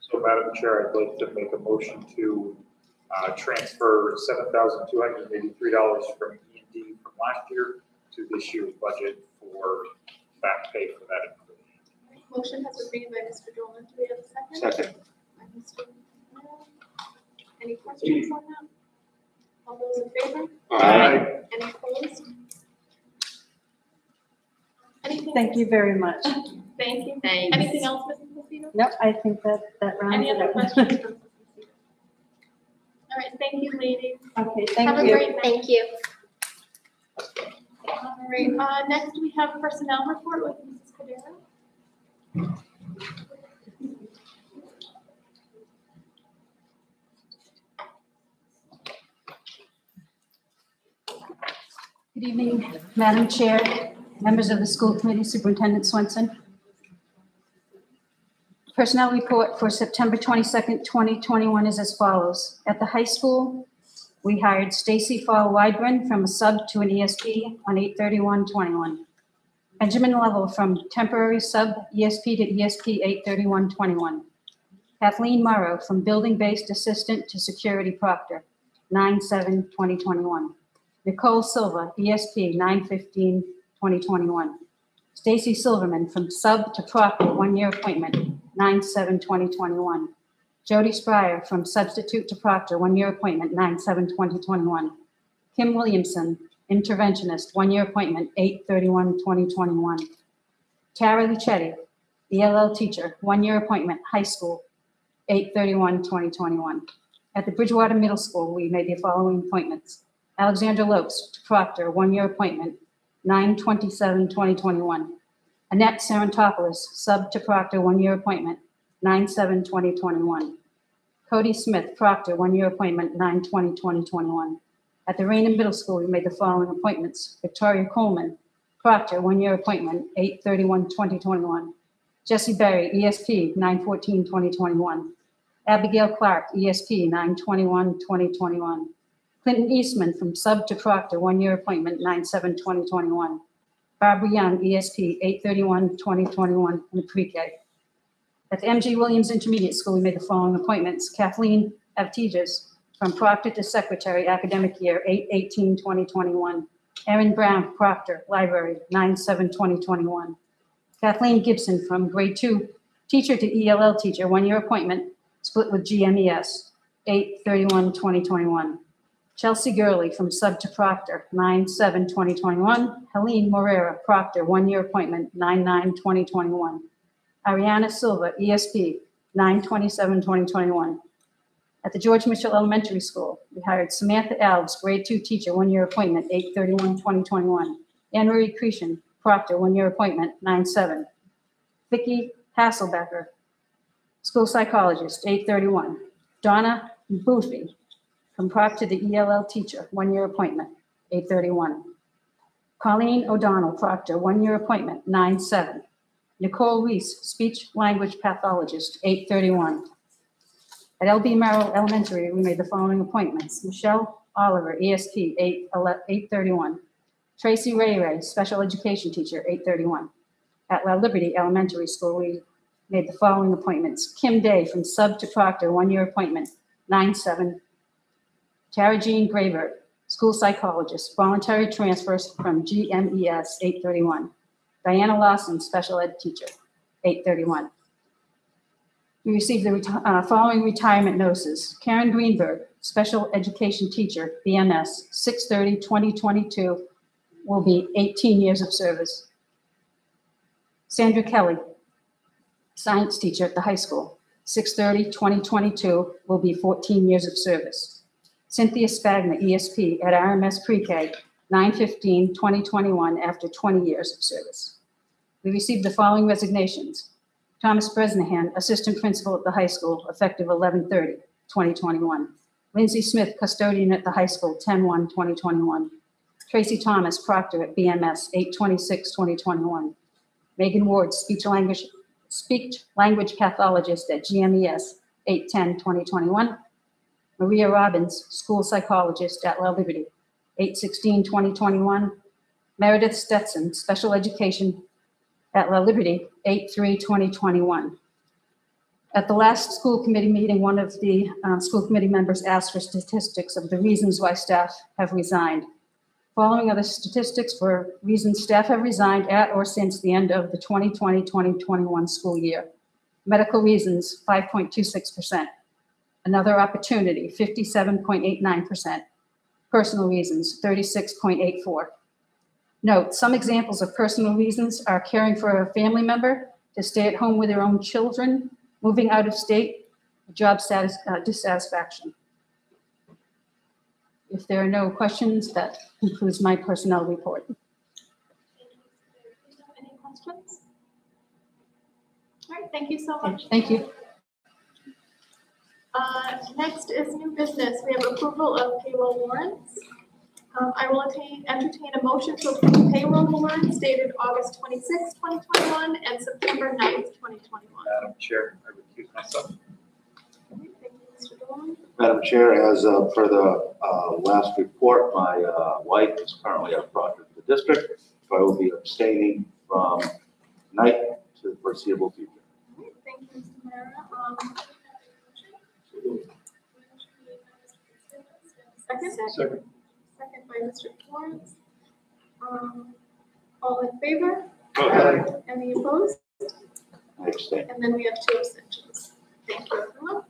So Madam Chair, I'd like to make a motion to uh, transfer seven thousand two hundred and eighty-three dollars from E and D from last year to this year's budget for back pay for that. employee. Motion has been made by Mr. Dolan. Do we have a second? Second. By Mr. Romero. Any questions on that? All those in favor? Aye. Any opposed? Anything? Thank you very much. Thank you. Thanks. Anything else, Mrs. Lucido? Nope, I think that, that rounds Any it other up. questions? Mrs. Lucido? All right, thank you, ladies. Okay, Have thank a you. great night. Thank you. All right, uh, next we have personnel report with Mrs. Cadero. Good evening, Madam Chair, members of the school committee, Superintendent Swenson. Personnel report for September 22nd, 2021 is as follows. At the high school, we hired Stacy Fall Weidbrun from a sub to an ESP on 8/31/21. Benjamin Lovell from temporary sub ESP to ESP 8/31/21. Kathleen Morrow from building-based assistant to security proctor, 9/7/2021. Nicole Silva, ESP, 9/15/2021. Stacy Silverman from sub to proctor, one-year appointment, 9/7/2021. Jody Spryer from substitute to proctor, one-year appointment, 9/7/2021. Kim Williamson, interventionist, one-year appointment, 8/31/2021. Tara Lucetti, ELL teacher, one-year appointment, high school, 8/31/2021. At the Bridgewater Middle School, we made the following appointments. Alexandra Lopes Proctor, one-year appointment, 9/27/2021. Annette Sarantopoulos, sub to Proctor, one-year appointment, 9/7/2021. Cody Smith, Proctor, one-year appointment, 9/20/2021. At the Raynham Middle School, we made the following appointments. Victoria Coleman, Proctor, one-year appointment, 8/31/2021. Jesse Berry, ESP, 9/14/2021. Abigail Clark, ESP, 9/21/2021. Clinton Eastman from sub to proctor, one-year appointment, 9/7/2021. Barbara Young, ESP, 8/31/2021, in the pre-K. At the MG Williams Intermediate School, we made the following appointments. Kathleen Avtejas, from proctor to secretary, academic year, 8/18/2021. Erin Brown, proctor, library, 9/7/2021. Kathleen Gibson, from grade two, teacher to ELL teacher, one-year appointment, split with GMES, 8/31/2021. Chelsea Gurley from sub to proctor, 9/7/2021. Helene Morera, proctor, one-year appointment, 9/9/2021. Ariana Silva, ESP, 9/27/2021. At the George Mitchell Elementary School, we hired Samantha Alves, grade two teacher, one-year appointment, 8/31/2021. Anne Marie Cretion, proctor, one-year appointment, 9/7. Vicky Hasselbecker, school psychologist, 8/31. Donna Boothby, from proctor to the ELL teacher, one-year appointment, 8/31. Colleen O'Donnell, proctor, one-year appointment, 9/7. Nicole Reese, speech language pathologist, 8/31. At LB Merrill Elementary, we made the following appointments. Michelle Oliver, ESP, 8 8/31. Tracy Ray Ray, special education teacher, 8/31. At LaLiberte Elementary School, we made the following appointments. Kim Day, from sub to proctor, one-year appointment, 9/7. Tara Jean Graver, school psychologist, voluntary transfers from GMES, 831. Diana Lawson, special ed teacher, 831. We received the reti- uh, following retirement notices. Karen Greenberg, special education teacher, BMS, 6/30/2022, will be 18 years of service. Sandra Kelly, science teacher at the high school, 6/30/2022, will be 14 years of service. Cynthia Spagna, ESP, at RMS Pre-K, 9/15/2021, after 20 years of service. We received the following resignations. Thomas Bresnahan, Assistant Principal at the high school, effective 11/30/2021. Lindsay Smith, custodian at the high school, 10/1/2021. Tracy Thomas, proctor at BMS, 8/26/2021. Megan Ward, speech language, speech language pathologist at GMES, 8/10/2021. Maria Robbins, school psychologist at LaLiberte, 8/16/2021. Meredith Stetson, special education at LaLiberte, 8/3/2021. At the last school committee meeting, one of the um, school committee members asked for statistics of the reasons why staff have resigned. Following are the statistics for reasons staff have resigned at or since the end of the 2020-2021 school year. Medical reasons, 5.26%. Another opportunity, 57.89%. Personal reasons, 36.84. Note, some examples of personal reasons are caring for a family member, to stay at home with their own children, moving out of state, job uh, dissatisfaction. If there are no questions, that concludes my personnel report. Any questions? All right, thank you so much. Thank you. Uh, next is new business. We have approval of payroll warrants. Um, I will entertain, entertain a motion to approve payroll warrants dated August twenty-sixth, twenty twenty-one, and September 9th, twenty twenty-one. Madam Chair, I recuse myself. Thank you, Mr. Dolan. Madam Chair, as uh, per the uh, last report, my uh, wife is currently a project for the district. So I will be abstaining from tonight to the foreseeable future. Thank you, Mr. Mara. Um, Second? Second. Second by Mr. Florence. Um, all in favor? Aye. Any opposed? I abstain. And then we have two abstentions. Thank you, everyone.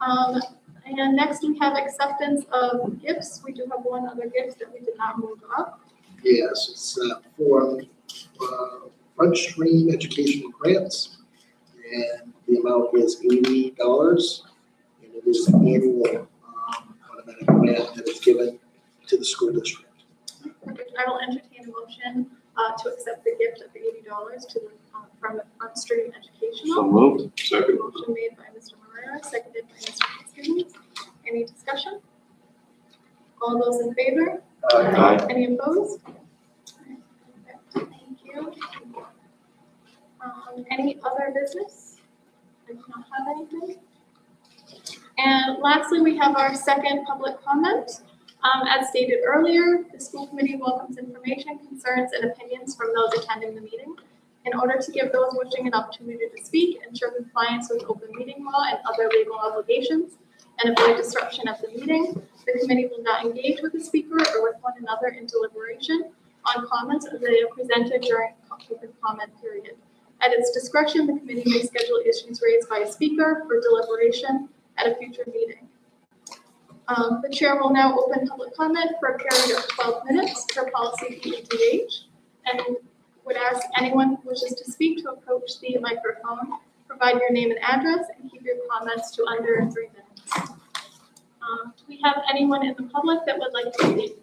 Um, and next we have acceptance of gifts. We do have one other gift that we did not move up. Yes, it's uh, for uh, FrontStream educational grants. And the amount is eighty dollars. And it is an annual um, automatic grant that is given to the district. I will entertain a motion, uh, to accept the gift of eighty dollars to the, um, from Upstream So Educational. moved. Second. Motion made by Mr. Marrera, seconded by Mr. Fitzgibbons. Any discussion? All those in favor? Aye. Any opposed? Thank you. Um, any other business? I do not have anything. And lastly, we have our second public comment. Um, as stated earlier, the school committee welcomes information, concerns, and opinions from those attending the meeting. In order to give those wishing an opportunity to speak, ensure compliance with open meeting law and other legal obligations, and avoid disruption of the meeting, the committee will not engage with the speaker or with one another in deliberation on comments as they are presented during open comment period. At its discretion, the committee may schedule issues raised by a speaker for deliberation at a future meeting. Um, the chair will now open public comment for a period of twelve minutes for policy BEDH. And would ask anyone who wishes to speak to approach the microphone, provide your name and address, and keep your comments to under three minutes. Um, do we have anyone in the public that would like to speak?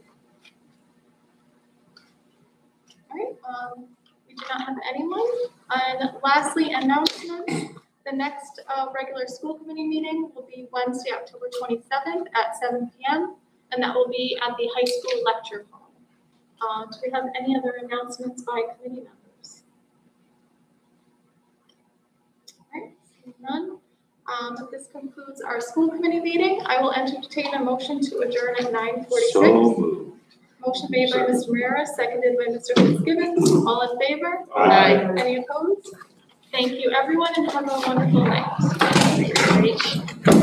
All right, um, we do not have anyone. And lastly, announcements. The next, uh, regular school committee meeting will be Wednesday, October twenty-seventh at seven P M. And that will be at the high school lecture hall. Uh, do we have any other announcements by committee members? All right, none. Um, this concludes our school committee meeting. I will entertain a motion to adjourn at nine forty-six. So moved. Motion made by Mr. Marrera, seconded by Mr. Fitzgibbons. All in favor? Aye. Any opposed? Thank you, everyone, and have a wonderful night.